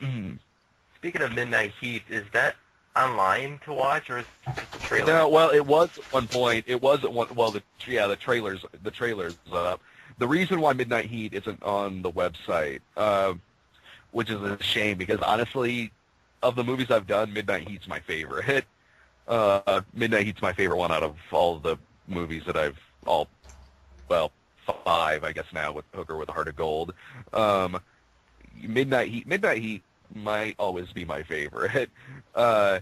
Speaking of Midnight Heat, is that online to watch or is it just a trailer?
No, well, it was at one point. It was at one. Well, the yeah, the trailers, the trailers up. The reason why Midnight Heat isn't on the website, uh, which is a shame, because honestly, of the movies I've done, Midnight Heat's my favorite. Uh, Midnight Heat's my favorite one out of all the movies that I've all, well, five I guess now with Hooker with a Heart of Gold. Um, Midnight Heat, Midnight Heat might always be my favorite. Uh,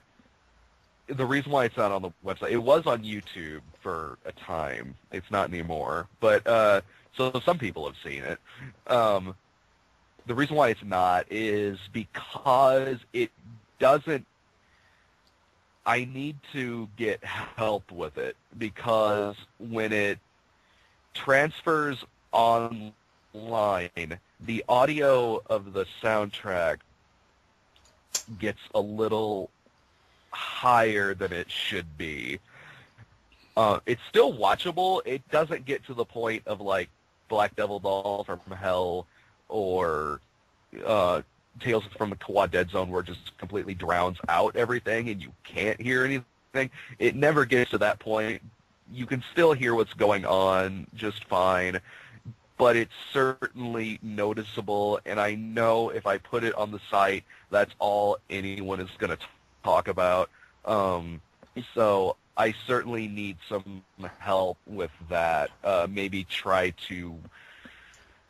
the reason why it's not on the website, it was on YouTube for a time. It's not anymore, but uh, so some people have seen it. Um, the reason why it's not is because it doesn't. I need to get help with it because when it transfers online, the audio of the soundtrack gets a little higher than it should be. Uh, it's still watchable. It doesn't get to the point of like Black Devil Doll from Hell or uh, Tales from the Quadead Zone where it just completely drowns out everything and you can't hear anything. It never gets to that point. You can still hear what's going on just fine, but it's certainly noticeable. And I know if I put it on the site, that's all anyone is going to talk about. Um, so I certainly need some help with that. Uh, maybe try to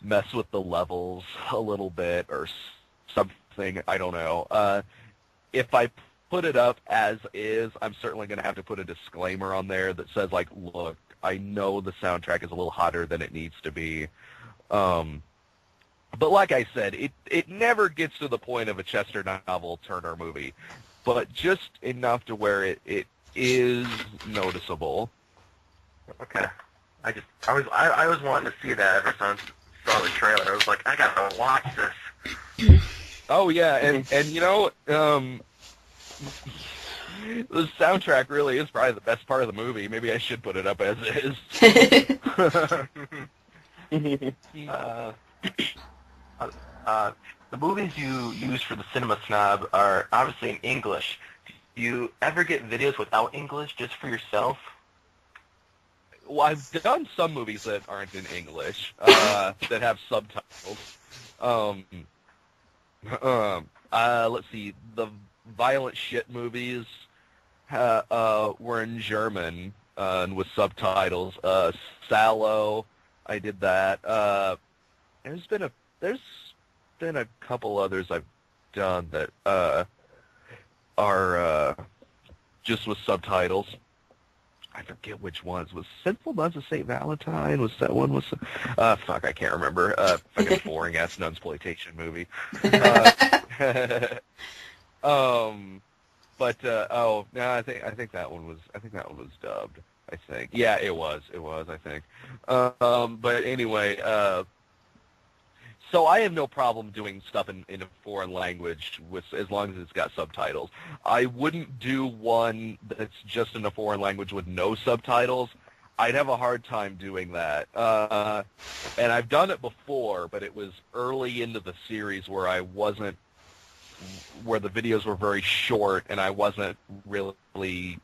mess with the levels a little bit or something. I don't know. Uh, if I put it up as is, I'm certainly going to have to put a disclaimer on there that says like, look, I know the soundtrack is a little hotter than it needs to be. Um, but like I said, it it never gets to the point of a Chester Novell Turner movie, but just enough to where it, it is noticeable.
Okay. I just I was I, I was wanting to see that ever since I saw the trailer. I was like, I gotta watch this.
Oh yeah, and and you know, um, the soundtrack really is probably the best part of the movie. Maybe I should put it up as is.
uh, uh, uh, the movies you use for the Cinema Snob are obviously in English. Do you ever get videos without English just for yourself?
well, I've done some movies that aren't in English uh, that have subtitles. Um, um, uh, let's see, the violent shit movies uh, uh, were in German uh, and with subtitles. Uh, Salo, I did that. Uh, there's been a there's been a couple others I've done that uh, are uh, just with subtitles. I forget which ones. Was Sinful Nuns of St. Valentine? Was that one? Was uh, fuck, I can't remember. Uh, fucking boring ass nunsploitation movie. Uh, um, but uh, oh no, I think I think that one was I think that one was dubbed. I think yeah, it was it was I think. Um, but anyway, uh, so I have no problem doing stuff in, in a foreign language with as long as it's got subtitles. I wouldn't do one that's just in a foreign language with no subtitles. I'd have a hard time doing that. Uh, and I've done it before, but it was early into the series where I wasn't, where the videos were very short and I wasn't really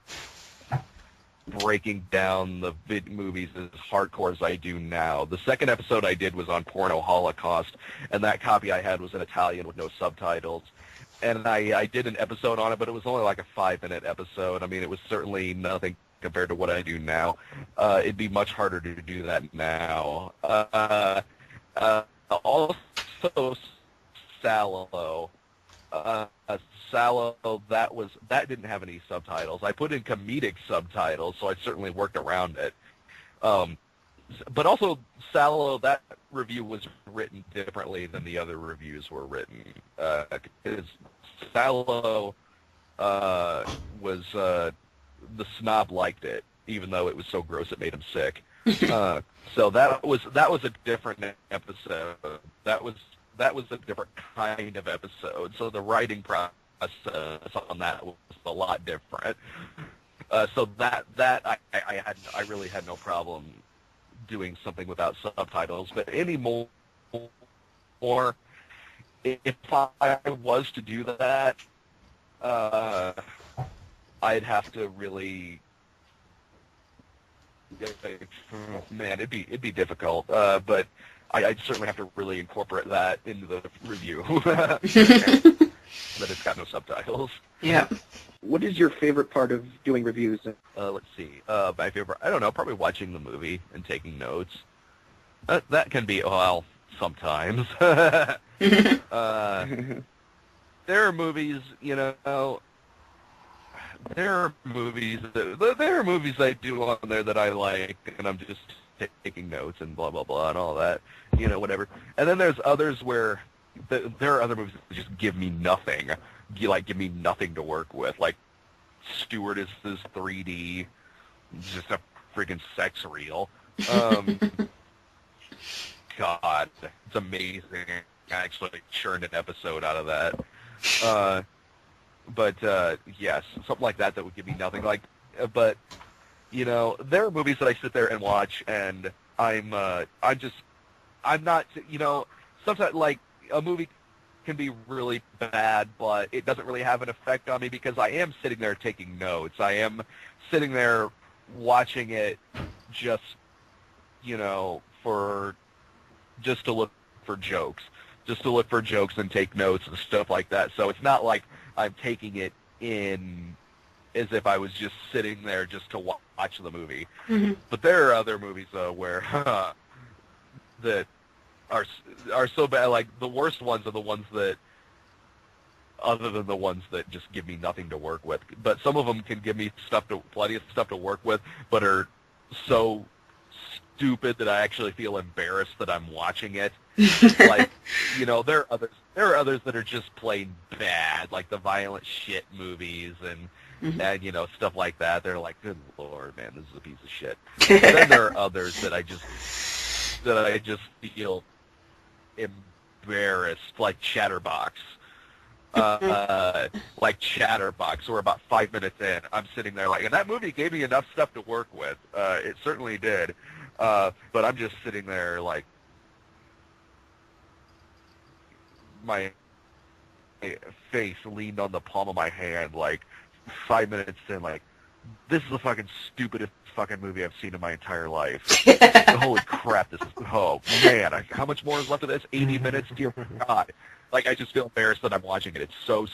breaking down the vid movies as hardcore as I do now. The second episode I did was on Porno Holocaust, and that copy I had was in Italian with no subtitles. And I, I did an episode on it, but it was only like a five-minute episode. I mean, it was certainly nothing compared to what I do now. Uh, it'd be much harder to do that now. Uh, uh, also, Salo. Uh, Salo, that was that didn't have any subtitles. I put in comedic subtitles, so I certainly worked around it. Um, but also, Salo, that review was written differently than the other reviews were written. Uh, because Salo uh, was uh, the snob liked it, even though it was so gross it made him sick. uh, so that was that was a different episode. That was that was a different kind of episode. So the writing process on that was a lot different. Uh, so that that I, I had I really had no problem doing something without subtitles. But anymore, or if I was to do that, uh, I'd have to really. Man, it'd be it'd be difficult. Uh, but I, I'd certainly have to really incorporate that into the review. that it's got no subtitles.
Yeah.
What is your favorite part of doing reviews?
Uh, let's see. Uh, my favorite, I don't know, probably watching the movie and taking notes. That, that can be, well, sometimes. uh, there are movies, you know, there are movies that, there are movies I do on there that I like, and I'm just taking notes and blah blah blah and all that, you know, whatever. And then there's others where the, there are other movies that just give me nothing, like give me nothing to work with, like Stewardesses 3D, just a freaking sex reel. Um, God, it's amazing. I actually churned an episode out of that. Uh, but uh, yes, something like that that would give me nothing. Like, uh, but you know, there are movies that I sit there and watch, and I'm uh, I'm just I'm not you know sometimes like a movie can be really bad, but it doesn't really have an effect on me because I am sitting there taking notes. I am sitting there watching it just you know for just to look for jokes, just to look for jokes and take notes and stuff like that. So it's not like I'm taking it in as if I was just sitting there just to watch the movie.
Mm-hmm.
But there are other movies uh, where that are are so bad. Like the worst ones are the ones that, other than the ones that just give me nothing to work with. But some of them can give me stuff to plenty of stuff to work with, but are so stupid that I actually feel embarrassed that I'm watching it. like, you know, there are others. There are others that are just plain bad, like the violent shit movies and
Mhm.
and you know stuff like that. They're like, good lord, man, this is a piece of shit. Then there are others that I just that I just feel embarrassed, like Chatterbox. Uh, like Chatterbox, we're about five minutes in. I'm sitting there like, and that movie gave me enough stuff to work with. Uh, it certainly did. Uh, but I'm just sitting there like, my face leaned on the palm of my hand, like five minutes in, like, this is the fucking stupidest fucking movie I've seen in my entire life. Holy crap! This is oh man, I, how much more is left of this? Eighty minutes, dear God! Like I just feel embarrassed that I'm watching it. It's so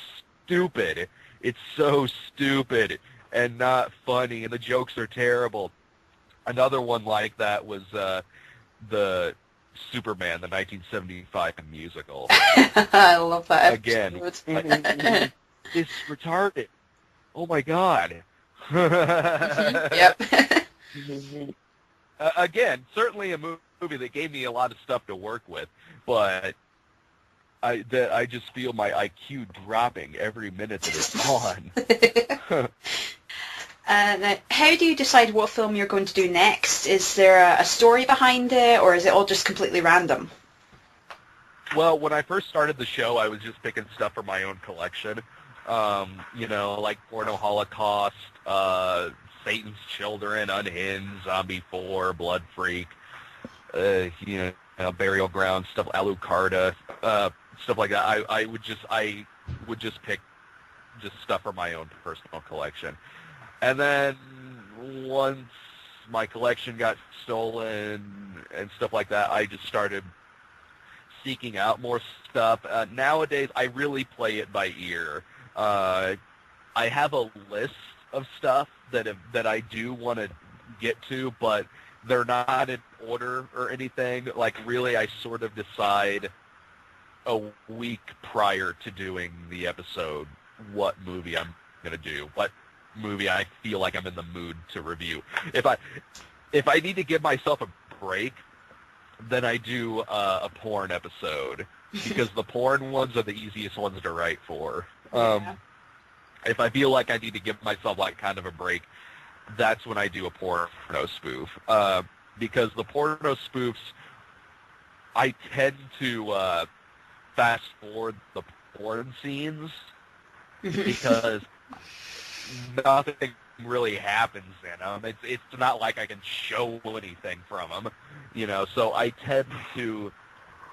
stupid. It's so stupid and not funny, and the jokes are terrible. Another one like that was uh, the Superman, the 1975 musical.
I love that
Again.
Mhm.
It's retarded. Oh my God!
yep.
Uh, again, certainly a movie that gave me a lot of stuff to work with, but I that I just feel my IQ dropping every minute that it's on.
Uh, how do you decide what film you're going to do next? Is there a, a story behind it, or is it all just completely random?
Well, when I first started the show, I was just picking stuff from my own collection. Um, you know, like Porno Holocaust, uh, Satan's Children, Unhinged, Zombie 4, Blood Freak, uh, you know, Burial Ground, stuff, Alucarda, uh, stuff like that. I, I would just, I would just pick just stuff from my own personal collection. And then once my collection got stolen and stuff like that, I just started seeking out more stuff. Uh, nowadays, I really play it by ear. Uh, I have a list of stuff that have, that I do want to get to, but they're not in order or anything. Like really, I sort of decide a week prior to doing the episode what movie I'm gonna do, what movie I feel like I'm in the mood to review. If I if I need to give myself a break, then I do uh, a porn episode because the porn ones are the easiest ones to write for. Um,
Yeah.
If I feel like I need to give myself like kind of a break, that's when I do a porno spoof. Uh, because the porno spoofs, I tend to uh, fast forward the porn scenes because nothing really happens in them. It's it's not like I can show anything from them, you know. So I tend to,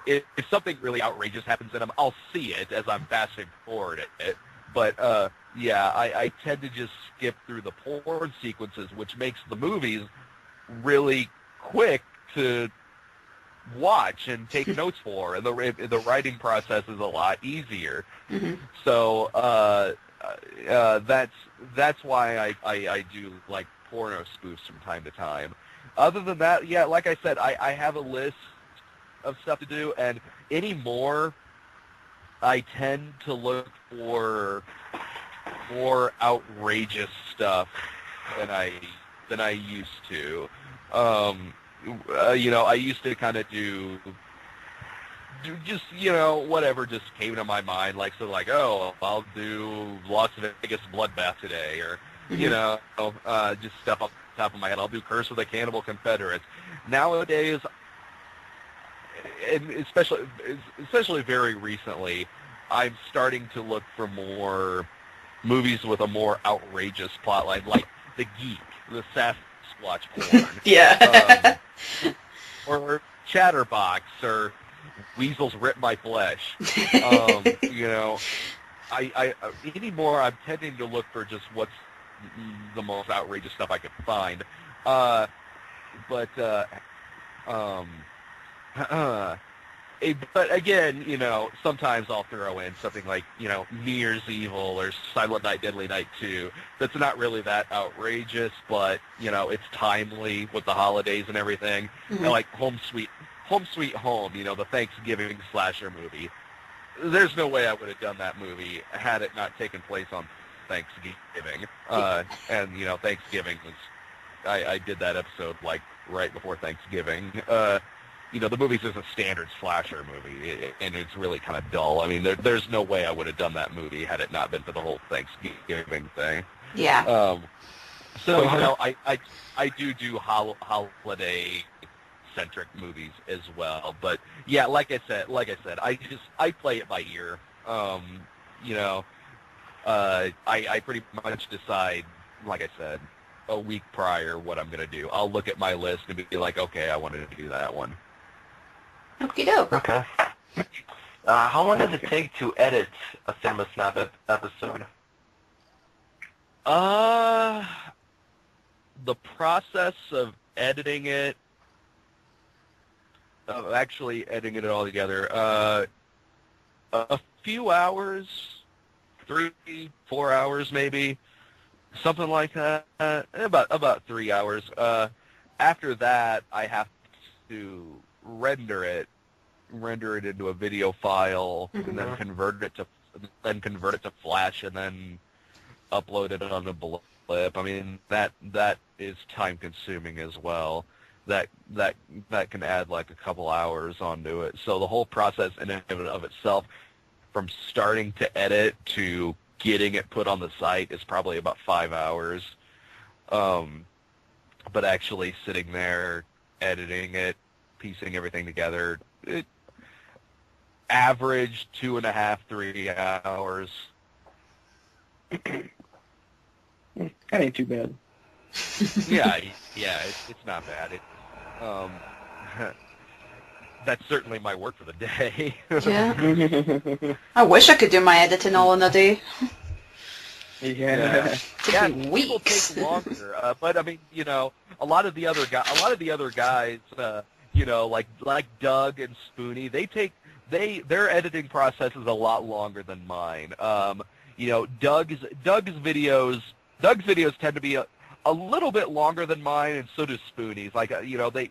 if, if something really outrageous happens in them, I'll see it as I'm fasting forward it. But uh, yeah, I, I tend to just skip through the porn sequences, which makes the movies really quick to watch and take notes for, and the the writing process is a lot easier.
Mhm.
So uh, uh, that's that's why I, I, I do like porno spoofs from time to time. Other than that, yeah, like I said, I, I have a list of stuff to do, and anymore, I tend to look for more outrageous stuff than I than I used to. Um, uh, you know, I used to kind of do do just you know whatever just came to my mind like so like oh I'll do Las Vegas bloodbath today or you know uh, just stuff off the top of my head. I'll do Curse of the Cannibal Confederates. Nowadays especially especially very recently I'm starting to look for more movies with a more outrageous plotline like The Geek the Sasquatch porn
yeah.
um, or Chatterbox or Weasels Rip My Flesh. Um, you know, I, I anymore I'm tending to look for just what's the most outrageous stuff I can find. Uh, but uh, um, eh, but again, you know, sometimes I'll throw in something like you know New Year's Evil or Silent Night, Deadly Night Two. That's not really that outrageous, but you know, it's timely with the holidays and everything.
Mhm.
And like Home Sweet Home Sweet Home, you know, the Thanksgiving slasher movie. There's no way I would have done that movie had it not taken place on Thanksgiving. Uh, and you know, Thanksgiving was I, I did that episode like right before Thanksgiving. Uh, you know, the movie's just a standard slasher movie, i- and it's really kind of dull. I mean, there, there's no way I would have done that movie had it not been for the whole Thanksgiving thing.
yeah.
Um, so you know, I I, I do do hol- holiday centric movies as well. But yeah, like I said, like I said, I just I play it by ear. Um, you know, uh, I I pretty much decide, like I said, a week prior what I'm gonna do. I'll look at my list and be like, okay, I wanted to do that one.
Okie doke.
Okay. Uh, how long does it take to edit a Cinema Snob ep- episode?
Uh, the process of editing it, of actually editing it all together, uh, a a few hours, three, four hours maybe, something like that. Uh, about about three hours. Uh, after that, I have to render it, render it into a video file, and then
Mhm.
convert it to then convert it to Flash, and then upload it on a clip. I mean that that is time consuming as well. That that that can add like a couple hours onto it. So the whole process in and of itself, from starting to edit to getting it put on the site, is probably about five hours. Um, but actually sitting there editing it, piecing everything together, it average two and a half, three hours.
That ain't too bad.
yeah, yeah, it's, it's not bad. It, um, that's certainly my work for the day.
Yeah. I wish I could do my editing all in a day.
yeah.
Took
yeah,
me
people
weeks.
take longer. Uh, but I mean, you know, a lot of the other guys, a lot of the other guys, uh, you know, like like Doug and Spoony, they take they their editing process is a lot longer than mine. Um, you know, Doug's Doug's videos Doug's videos tend to be a, a little bit longer than mine, and so do Spoony's. Like, uh, you know, they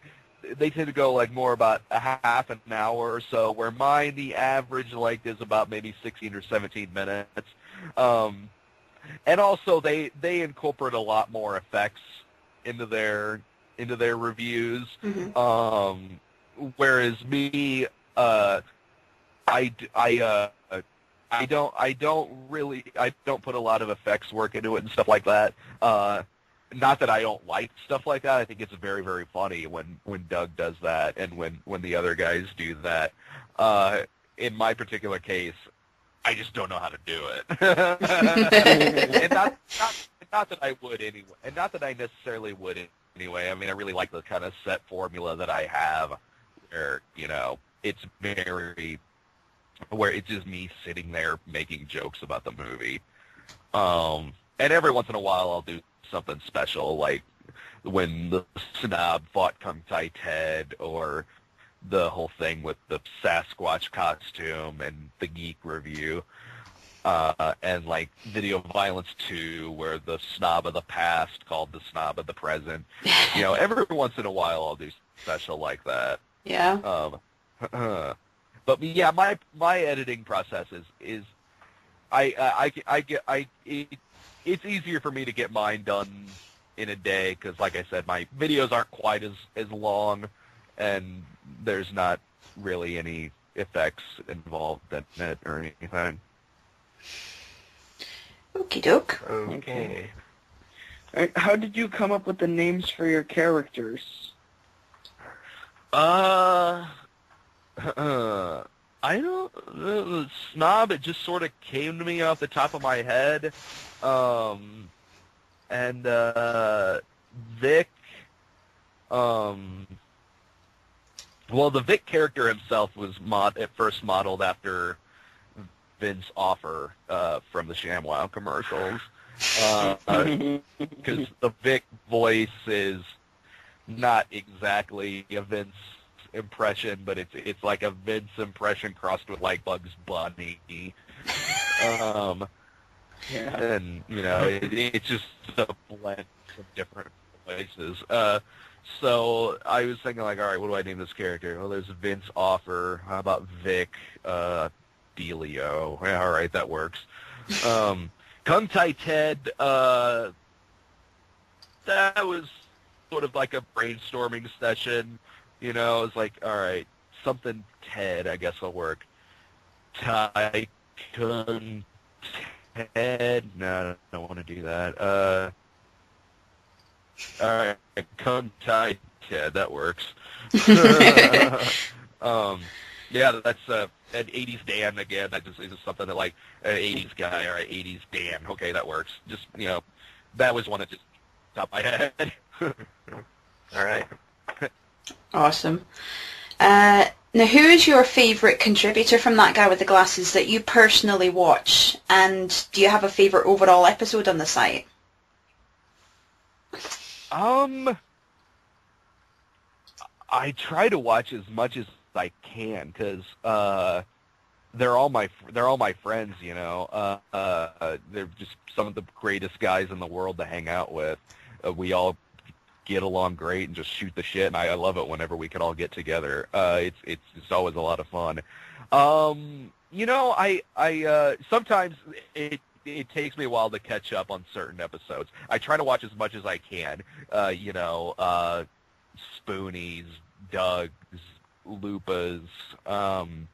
they tend to go like more about a half an hour or so, where mine the average length is about maybe 16 or 17 minutes. Um, and also they they incorporate a lot more effects into their into their reviews.
Mhm.
Um, whereas me, uh, I I uh. I don't. I don't really. I don't put a lot of effects work into it and stuff like that. Uh, not that I don't like stuff like that. I think it's very, very funny when when Doug does that and when when the other guys do that. Uh, in my particular case, I just don't know how to do it. and not, not not that I would anyway, and not that I necessarily would anyway. I mean, I really like the kind of set formula that I have, where you know it's very where it's just me sitting there making jokes about the movie. Um, and every once in a while I'll do something special, like when the snob fought Kung Tai Ted, or the whole thing with the Sasquatch costume and the geek review, uh, and like Video Violence 2, where the snob of the past called the snob of the present. You know, every once in a while I'll do special like that.
Yeah.
Um, but yeah, my my editing process is is I I I get I it, it's easier for me to get mine done in a day because, like I said, my videos aren't quite as as long, and there's not really any effects involved in it or anything.
Okie doke.
Okay.
Alright, How did you come up with the names for your characters?
Uh, I don't. Uh, snob. It just sort of came to me off the top of my head. Um, and uh, Vic. Um, well, the Vic character himself was mod at first modeled after Vince Offer uh, from the ShamWow commercials. Because the Vic voice is not exactly a Vince impression, but it's it's like a Vince impression crossed with like Bugs Bunny. Um,
yeah.
and you know, it, it's just a blend of different voices. Uh, so I was thinking like, all right, what do I name this character? Well, there's Vince Offer. How about Vic uh, Delio? Yeah, all right, that works. Um, Kung Tai Ted. Uh, that was sort of like a brainstorming session. You know, it's like, all right, something Ted, I guess will work. Tycoon Ted. No, I don't want to do that. Uh, all right, Kung Tai Ted. That works. um, yeah, that's uh, an '80s Dan again. That just is just something that like an '80s guy. or an '80s Dan. Okay, that works. Just you know, that was one that just top my head.
All right.
Awesome. Uh, now, who is your favourite contributor from that guy with the glasses that you personally watch? And do you have a favourite overall episode on the site?
Um, I try to watch as much as I can because uh, they're all my they're all my friends. You know, uh, uh, they're just some of the greatest guys in the world to hang out with. Uh, we all get along great and just shoot the shit, and I, I love it whenever we can all get together. Uh, it's it's it's always a lot of fun. Um, you know, I I uh, sometimes it it takes me a while to catch up on certain episodes. I try to watch as much as I can. Uh, you know, uh, Spoony's, Doug's, Lupa's, um,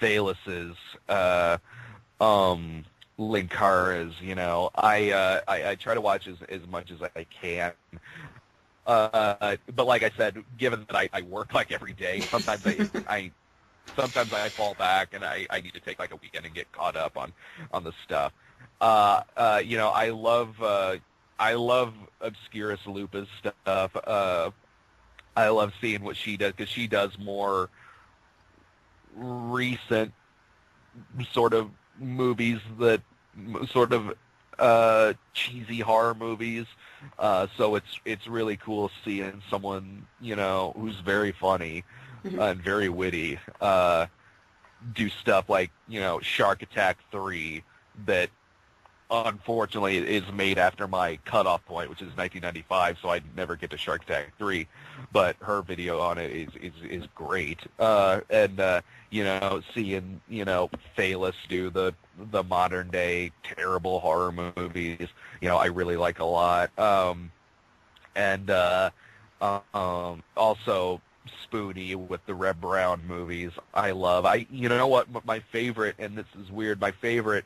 Phelous's, uh, um, Linkara's. You know, I, uh, I I try to watch as as much as I can. Uh, but like I said, given that I, I work like every day, sometimes I, I sometimes I fall back and I, I need to take like a weekend and get caught up on on the stuff. Uh, uh, you know, I love uh, I love Obscurus Lupa's stuff. Uh, I love seeing what she does because she does more recent sort of movies that sort of uh, cheesy horror movies. Uh, so it's it's really cool seeing someone you know who's very funny
Mhm.
and very witty uh, do stuff like you know Shark Attack three that unfortunately is made after my cutoff point, which is 1995, so I never get to Shark Attack 3. But her video on it is is, is great, uh, and uh, you know, seeing you know Phelous do the the modern day terrible horror movies, you know, I really like a lot. Um, and uh, um, also Spoony with the Reb Brown movies, I love. I you know what my favorite, and this is weird, my favorite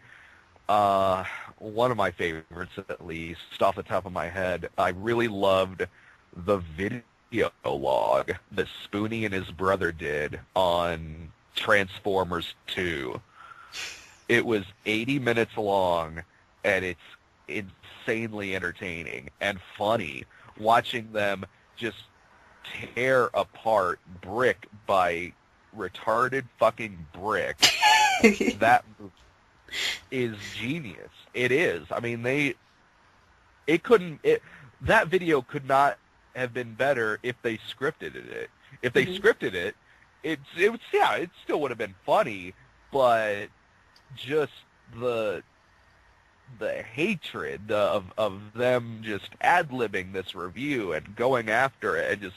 uh, one of my favorites, at least, off the top of my head, I really loved the video log that Spoony and his brother did on Transformers 2. It was 80 minutes long, and it's insanely entertaining and funny watching them just tear apart brick by retarded fucking brick that is genius. It is. I mean, they. It couldn't. It that video could not have been better if they scripted it. If they
Mhm.
scripted it, it's it was yeah, it still would have been funny, but just the the hatred of of them just ad libbing this review and going after it and just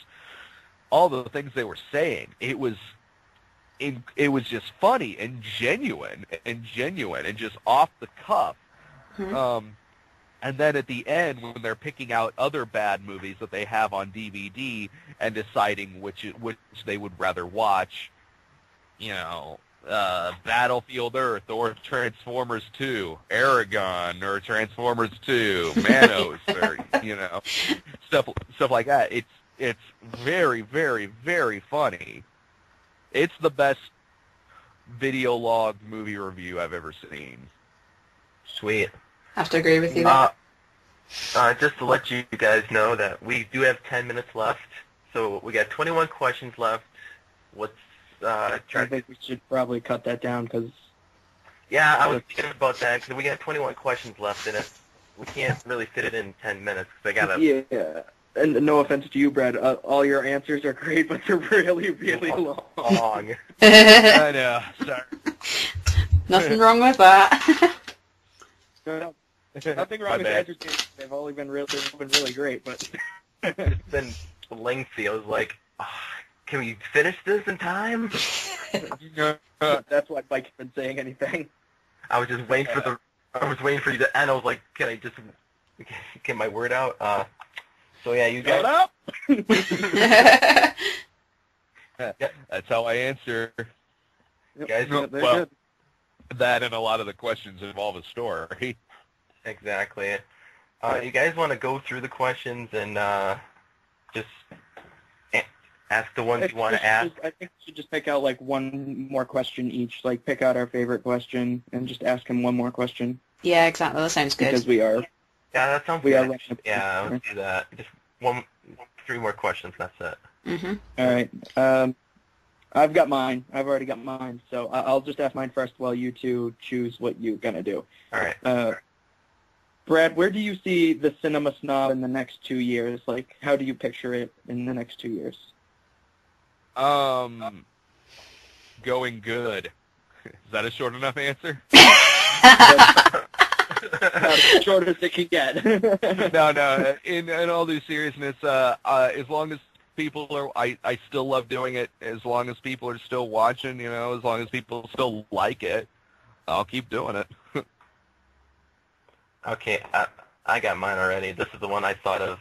all the things they were saying. It was in, it was just funny and genuine and genuine and just off the cuff.
Mhm.
Um, and then at the end, when they're picking out other bad movies that they have on DVD and deciding which which they would rather watch, you know, uh, Battlefield Earth or Transformers 2, Eragon or Transformers 2, Manos or you know, stuff stuff like that. It's it's very very very funny. It's the best video log movie review I've ever seen.
Sweet.
I have to agree with you there.
Uh, uh, just to let you guys know that we do have 10 minutes left. So we got 21 questions left. What's, uh,
I think we should probably cut that down because
yeah, I was thinking about that because we got 21 questions left in it. We can't really fit it in 10 minutes because I gotta,
yeah. And no offense to you, Brad, uh, all your answers are great, but they're really, really long.
long.
I know. Sorry.
Nothing wrong with that.
No, Nothing wrong
My
with
bad.
entertainment. They've only been really, been really great, but
It's been lengthy. I was like, "Ah, can we finish this in time?
that's why Mike's been saying anything.
I was just waiting for the, I was waiting for you to end. I was like, can I just get my word out? Uh, so yeah, you
Shut
guys,
up!
That's how I answer
Guys,
Yeah,
well-
good.
that, and a lot of the questions involve a story.
exactly. Uh, you guys want to go through the questions and uh, just ask the ones
I
you want to ask?
just- I think we should just pick out like one more question each. Like pick out our favorite question and just ask him one more question
yeah, exactly. That sounds good.
because we are
Yeah, that sounds
we
good.
running a-
Yeah, let's do that. Just one, three more questions. That's it.
hmm
All right. Um, I've got mine. I've already got mine, so I- I'll just ask mine first while you two choose what you're gonna do.
All right.
Uh, Brad, where do you see the cinema snob in the next two years? Like, how do you picture it in the next two years?
Um, going good. Is that a short enough answer?
About as short as it can get.
no, no. In in all due seriousness, uh, uh, as long as people are, I I still love doing it. As long as people are still watching, you know, as long as people still like it, I'll keep doing it.
Okay, I, I got mine already. This is the one I thought of.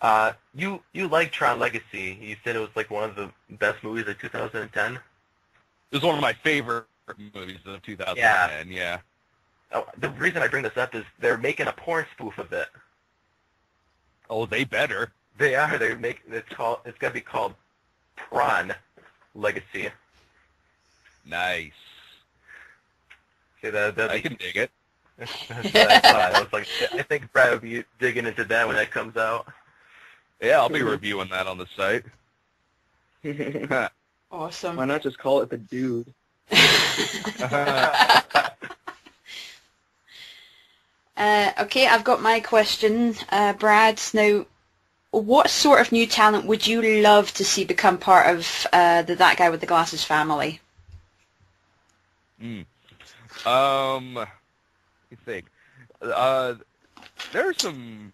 Uh, you you like Tron Legacy? You said it was like one of the best movies of 2010.
It was one of my favorite movies of 2010. Yeah. Yeah.
Oh, the reason I bring this up is they're making a porn spoof of it.
Oh, they better.
They are. They're making it's called. It's gonna be called Tron Legacy.
Nice.
See that? That'd
I
be,
can dig it.
I. I was like, I think Brad would be digging into that when that comes out.
Yeah, I'll be reviewing that on the site.
Awesome.
Why not just call it the dude?
Uh, okay, I've got my question, uh, Brad. Now, what sort of new talent would you love to see become part of uh, the That Guy with the Glasses family?
Mm. Um, let me think. Uh, there are some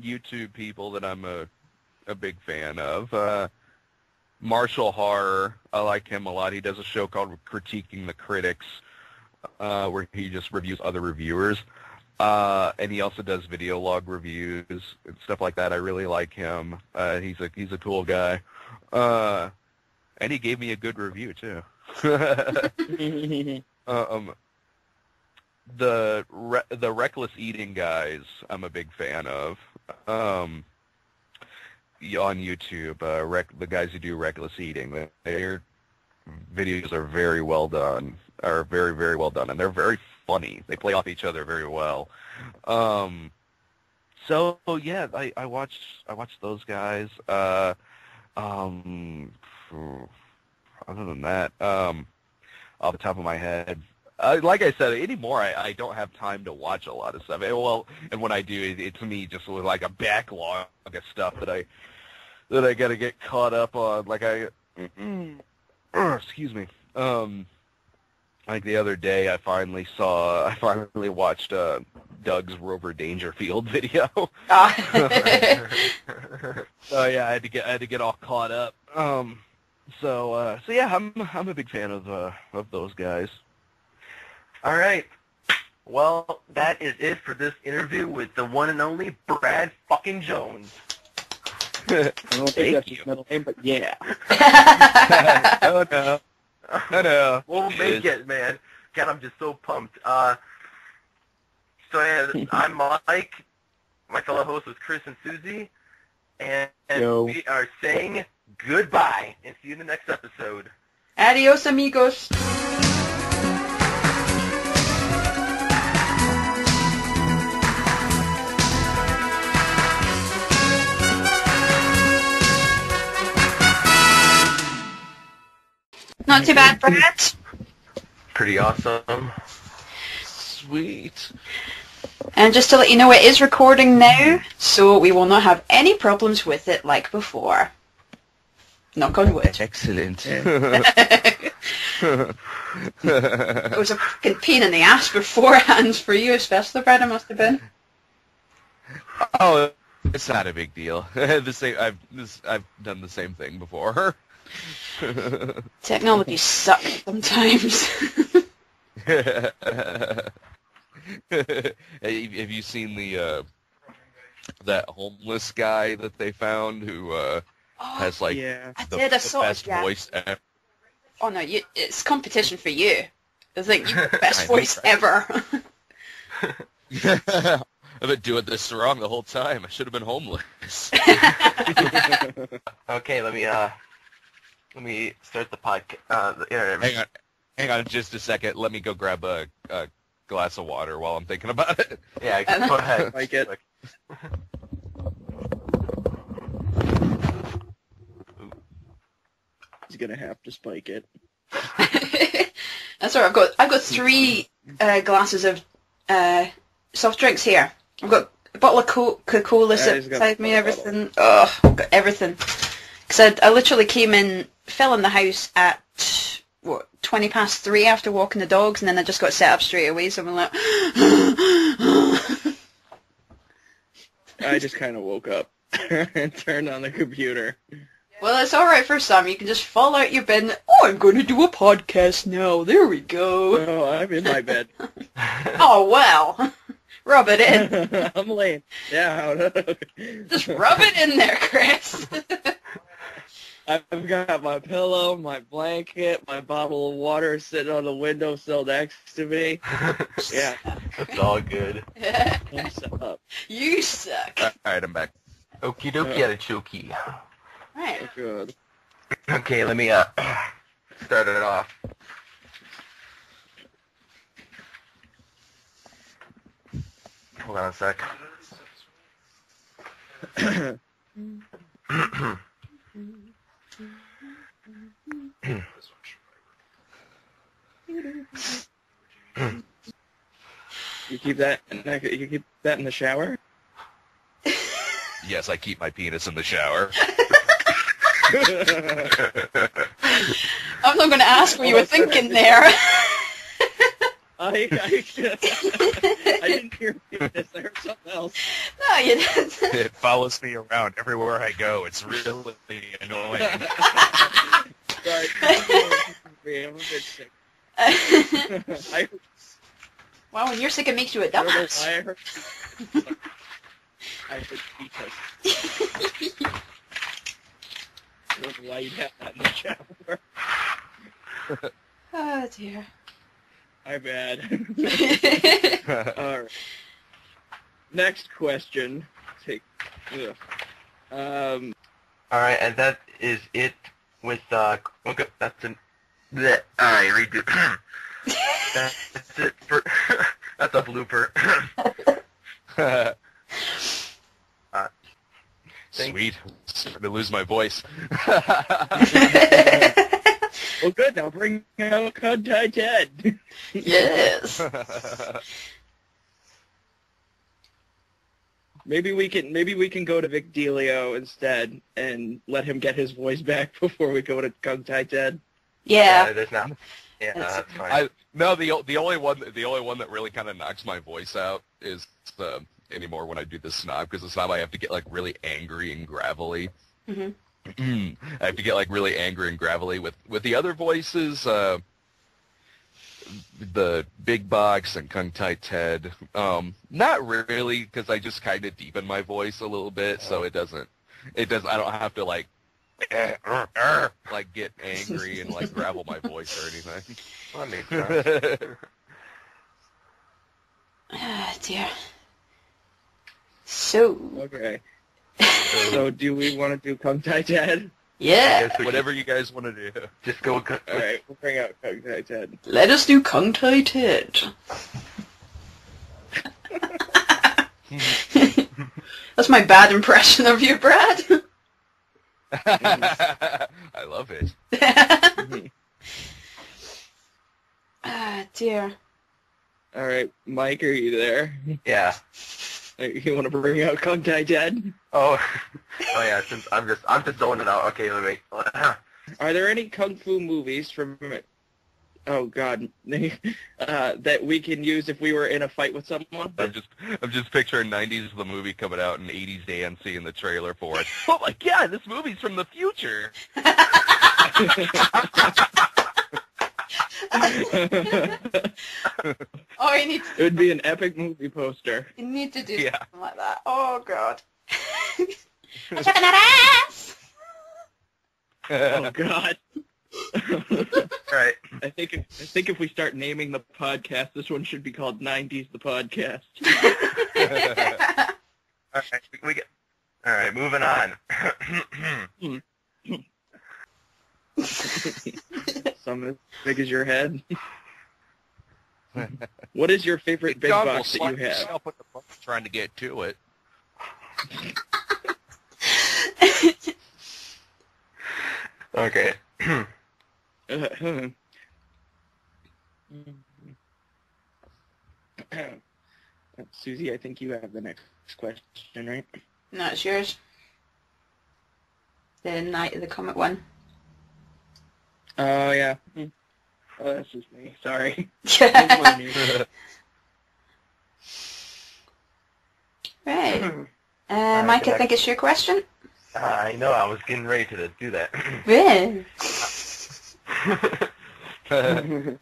YouTube people that I'm a a big fan of. Uh, Marshall Horror, I like him a lot. He does a show called Critiquing the Critics, uh, where he just reviews other reviewers. Uh, and he also does video log reviews and stuff like that. I really like him. Uh, he's a he's a cool guy. Uh, and he gave me a good review too. um, the re- the reckless eating guys, I'm a big fan of. Um, on YouTube, uh, rec- the guys who do reckless eating, their videos are very well done. Are very very well done, and they're very funny. They play off each other very well. Um, so yeah, I I watch I watch those guys. Uh, um, other than that, um, off the top of my head. Uh, like I said, anymore I, I don't have time to watch a lot of stuff. And, well, and when I do, it, it's me just with like a backlog of stuff that I that I got to get caught up on. Like I, excuse me. Um, like the other day, I finally saw, I finally watched uh, Doug's Rover Dangerfield video.
Ah.
Oh yeah, I had to get I had to get all caught up. Um, so uh, so yeah, I'm I'm a big fan of uh, of those guys.
All right. Well, that is it for this interview with the one and only Brad fucking Jones.
I don't
Thank
that's
you.
his middle name, but yeah.
oh no, no, no.
We'll
It
make
is.
it, man. God, I'm just so pumped. Uh, so yeah, I'm Mike. My fellow host was Chris and Susie, and, and
Yo.
we are saying goodbye and see you in the next episode.
Adios, amigos. Not too bad, Brad.
Pretty awesome.
Sweet.
And just to let you know, it is recording now, so we will not have any problems with it like before. Knock on wood.
Excellent.
it was a fucking pain in the ass beforehand for you, especially, Brad, it must have been.
oh, it's not a big deal. the same. I've this, I've done the same thing before.
Technology sucks sometimes.
have you seen the uh, that homeless guy that they found who uh,
oh,
has like
yeah.
I
the,
did, I
the
saw it,
best
yeah.
voice ever?
oh no, you, it's competition for you. It's like your best
I know,
voice
right?
ever.
I've been doing this wrong the whole time. I should have been homeless.
Okay, let me uh, let me start the podcast. Uh, the internet.
hang on, hang on, just a second. Let me go grab a, a glass of water while I'm thinking about it.
Yeah, go ahead.
Like it. He's gonna have to spike it.
That's all right. I've got I've got three uh, glasses of uh, soft drinks here. I've got a bottle of Coca Cola
Yeah, he's got
beside me,
bottle.
everything. Oh, I've got everything. Because I, I literally came in, fell in the house at what twenty past three after walking the dogs, and then I just got set up straight away. So I'm like,
I just kind of woke up and turned on the computer.
well, it's all right for some. You can just fall out your bed. And, oh, I'm going to do a podcast now. There we go.
Oh, I'm in my bed.
Oh well. Rub it in.
I'm laying down.
Just rub it in there, Chris.
I've got my pillow, my blanket, my bottle of water sitting on the windowsill next to me. Yeah,
That's all good.
what's up?
you suck.
All right, I'm back.
Okie dokie, artichoke.
Right.
Good.
Okay, let me uh start it off. Hold on a sec.
You keep that. You keep that in the shower.
Yes, I keep my penis in the shower.
I'm not going to ask what you were thinking there.
I, I, I didn't hear this. I heard something else.
no, you didn't.
It follows me around everywhere I go. It's really annoying.
Sorry. I'm a bit sick. I,
wow, when you're sick, it makes you a
I don't know
dumbass.
I heard. I heard because. I don't know why you'd have that in the shower.
Oh, dear.
My bad. All right. Next question. Take. Ugh. Um.
All right, and that is it with uh. Okay, that's an. Bleh. All right, redo. that's it for. that's a blooper. Thank-
Sweet. Starting to lose my voice.
Well, good. Now bring out Contact Ted.
yes.
Maybe we can. Maybe we can go to Vic Delio instead and let him get his voice back before we go to Contact Ted.
Yeah.
there's not. Yeah,
That's-
that's fine.
I no the the only one the only one that really kind of knocks my voice out is the anymore when I do the snob because the snob I have to get like really angry and gravelly.
Mhm.
I have to get like really angry and gravelly with with the other voices. Uh, the big box and Kung Tai Ted. Um, not really because I just kind of deepen my voice a little bit, so it doesn't. It does. I don't have to like. like get angry and like gravel my voice or anything.
Well, that.
Ah, dear. So,
Okay. So do we want to do Kung Tai Ted?
Yeah.
Guess we
Whatever you guys want to do.
Just go. with-
All right, we'll bring out Contact Ted.
Let us do Kung Tai Ted. That's my bad impression of you, Brad.
I love it.
ah, dear.
All right, Mike, are you there?
Yeah.
You want to bring out Contact Ted?
Oh. Oh yeah. Since I'm just I'm just zoning out. Okay, let me.
Are there any kung fu movies from? Oh God, uh, that we can use if we were in a fight with someone?
I'm just I'm just picturing 90s the movie coming out and 80s Dan seeing the trailer for it. Oh my god, this movie's from the future.
It
Oh, you need to,
would be an epic movie poster.
you need to do
Yeah.
something like that. Oh, God. I'm checking that ass!
Oh God.
All right.
I think if, I think if we start naming the podcast, this one should be called '90s the podcast.
All right. We, we get. All right. Moving on.
Some as big as your head. what is your favorite big
John
box that you
slap
have?
yourself with the phone trying to get to it.
okay.
Uh, Susie, I think you have the next question, right?
no, it's yours. The Night of the Comet one.
Oh yeah. Hmm. Oh, that's just me. Sorry.
right. Uh,
Alright,
Mike, I
next.
think it's your question.
I know. I was getting ready to do that.
Yeah.
A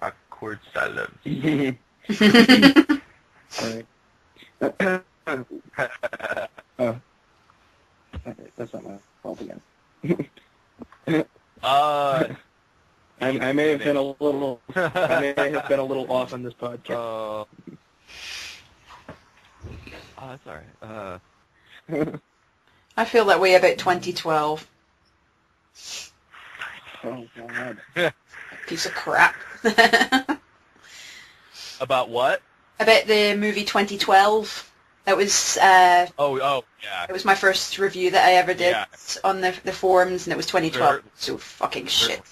awkward silence.
Alright. oh, that's not my fault again.
Uh,
I, I may have been a little, I may have been a little off on this podcast.
uh, oh, that's all right. Uh,
I feel that way about 2012.
oh God.
Piece of crap.
about what?
about the movie 2012. That was uh,
Oh, oh, yeah.
it was my first review that I ever did
Yeah.
on the the forums, and it was 2012.
Sure.
So fucking shit.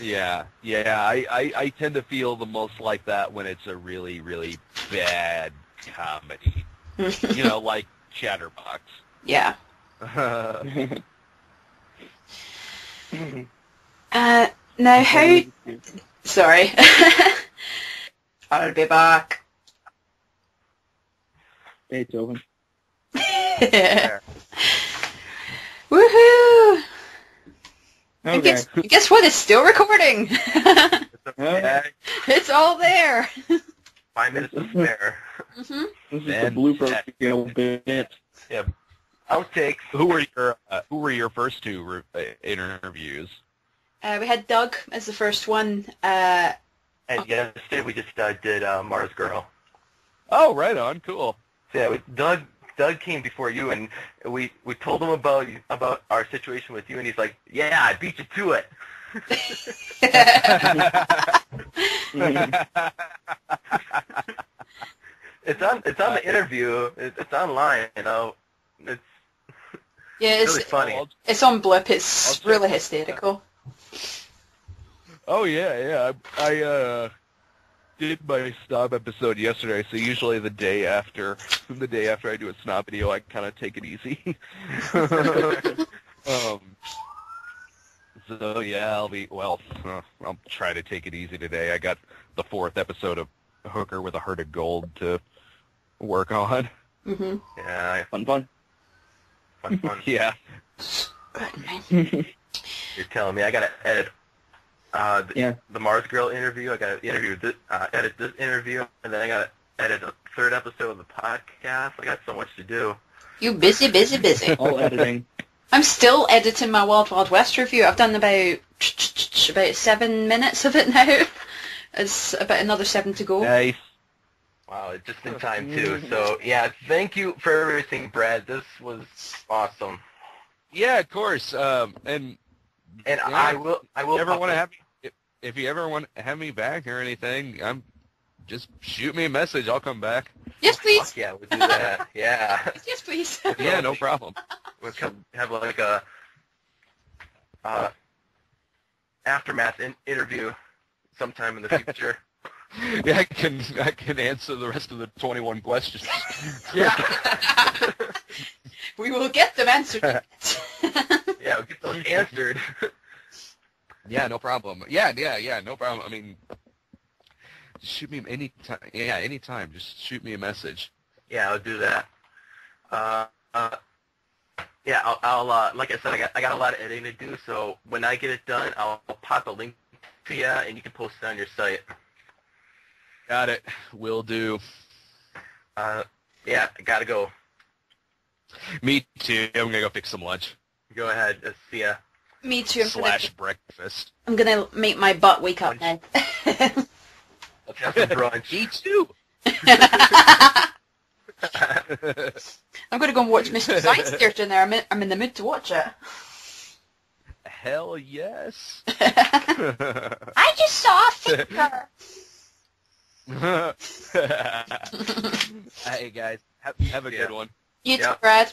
Yeah, yeah. I, I, I tend to feel the most like that when it's a really, really bad comedy. You know, like Chatterbox.
yeah.
Uh,
now how? Sorry. I'll be back.
Beethoven.
Woohoo! And
Okay.
guess, guess what? It's still recording.
Yeah.
it's all there.
Five minutes to spare.
hmm
This is
Ben,
the blooper
check.
reel bit.
Outtakes.
who were your uh, Who were your first two re- uh, interviews?
Uh, we had Doug as the first one. Uh,
And yesterday we just uh, did uh, MarzGurl.
Oh, right on. Cool.
So, yeah, we, Doug Doug came before you, and we we told him about about our situation with you, and he's like, "Yeah, I beat you to it." It's on it's on the interview. It's, it's online. You know, it's
yeah, it's
really funny.
It's on Blip. It's really hysterical.
Oh yeah, yeah. I, I uh, did my snob episode yesterday, so usually the day after, the day after I do a snob video, I kind of take it easy. um, so yeah, I'll be well. Uh, I'll try to take it easy today. I got the fourth episode of Hooker with a Heart of Gold to work on.
hmm
yeah,
Fun, fun.
fun fun.
Yeah.
You're telling me I gotta edit uh, the,
Yeah.
the MarzGurl interview. I gotta interview this, uh, edit this interview, and then I gotta edit a third episode of the podcast. I got so much to do.
You busy, busy, busy.
All editing.
I'm still editing my Wild Wild West review. I've done about about seven minutes of it now. It's about another seven to go.
Nice.
Wow, it's just in time too. So yeah, thank you for everything, Brad. This was awesome.
Yeah, of course. Um, and
And
Yeah.
I will, I will.
you ever want to have me, if, if you ever want to have me back or anything, I'm just shoot me a message. I'll come back.
Yes, please.
Fuck yeah, we'll do that. yeah,
Yes, please.
Yeah, no problem.
we'll come have like a uh, aftermath in- interview sometime in the future.
Yeah, I can I can answer the rest of the 21 questions.
yeah,
we will get them answered.
yeah, we'll get those answered.
yeah, no problem. Yeah, yeah, yeah, no problem. I mean, shoot me any time. Yeah, anytime. Just shoot me a message.
Yeah, I'll do that. Uh, uh, yeah, I'll, I'll uh, like I said, I got I got a lot of editing to do. So when I get it done, I'll, I'll pop a link to you, and you can post it on your site.
Got it. Will do.
Uh, yeah, I gotta go.
Me too. I'm gonna go fix some lunch
Go ahead. Uh, see ya.
Me too. I'm gonna,
slash breakfast.
I'm gonna make my butt wake up now.
Let's have some brunch.
Me too.
I'm gonna go and watch Mystery Science Theater there. I'm in, I'm in the mood to watch it.
Hell yes.
I just saw a finger.
hey guys, have, have a good one.
You too,
Yeah.
Brad.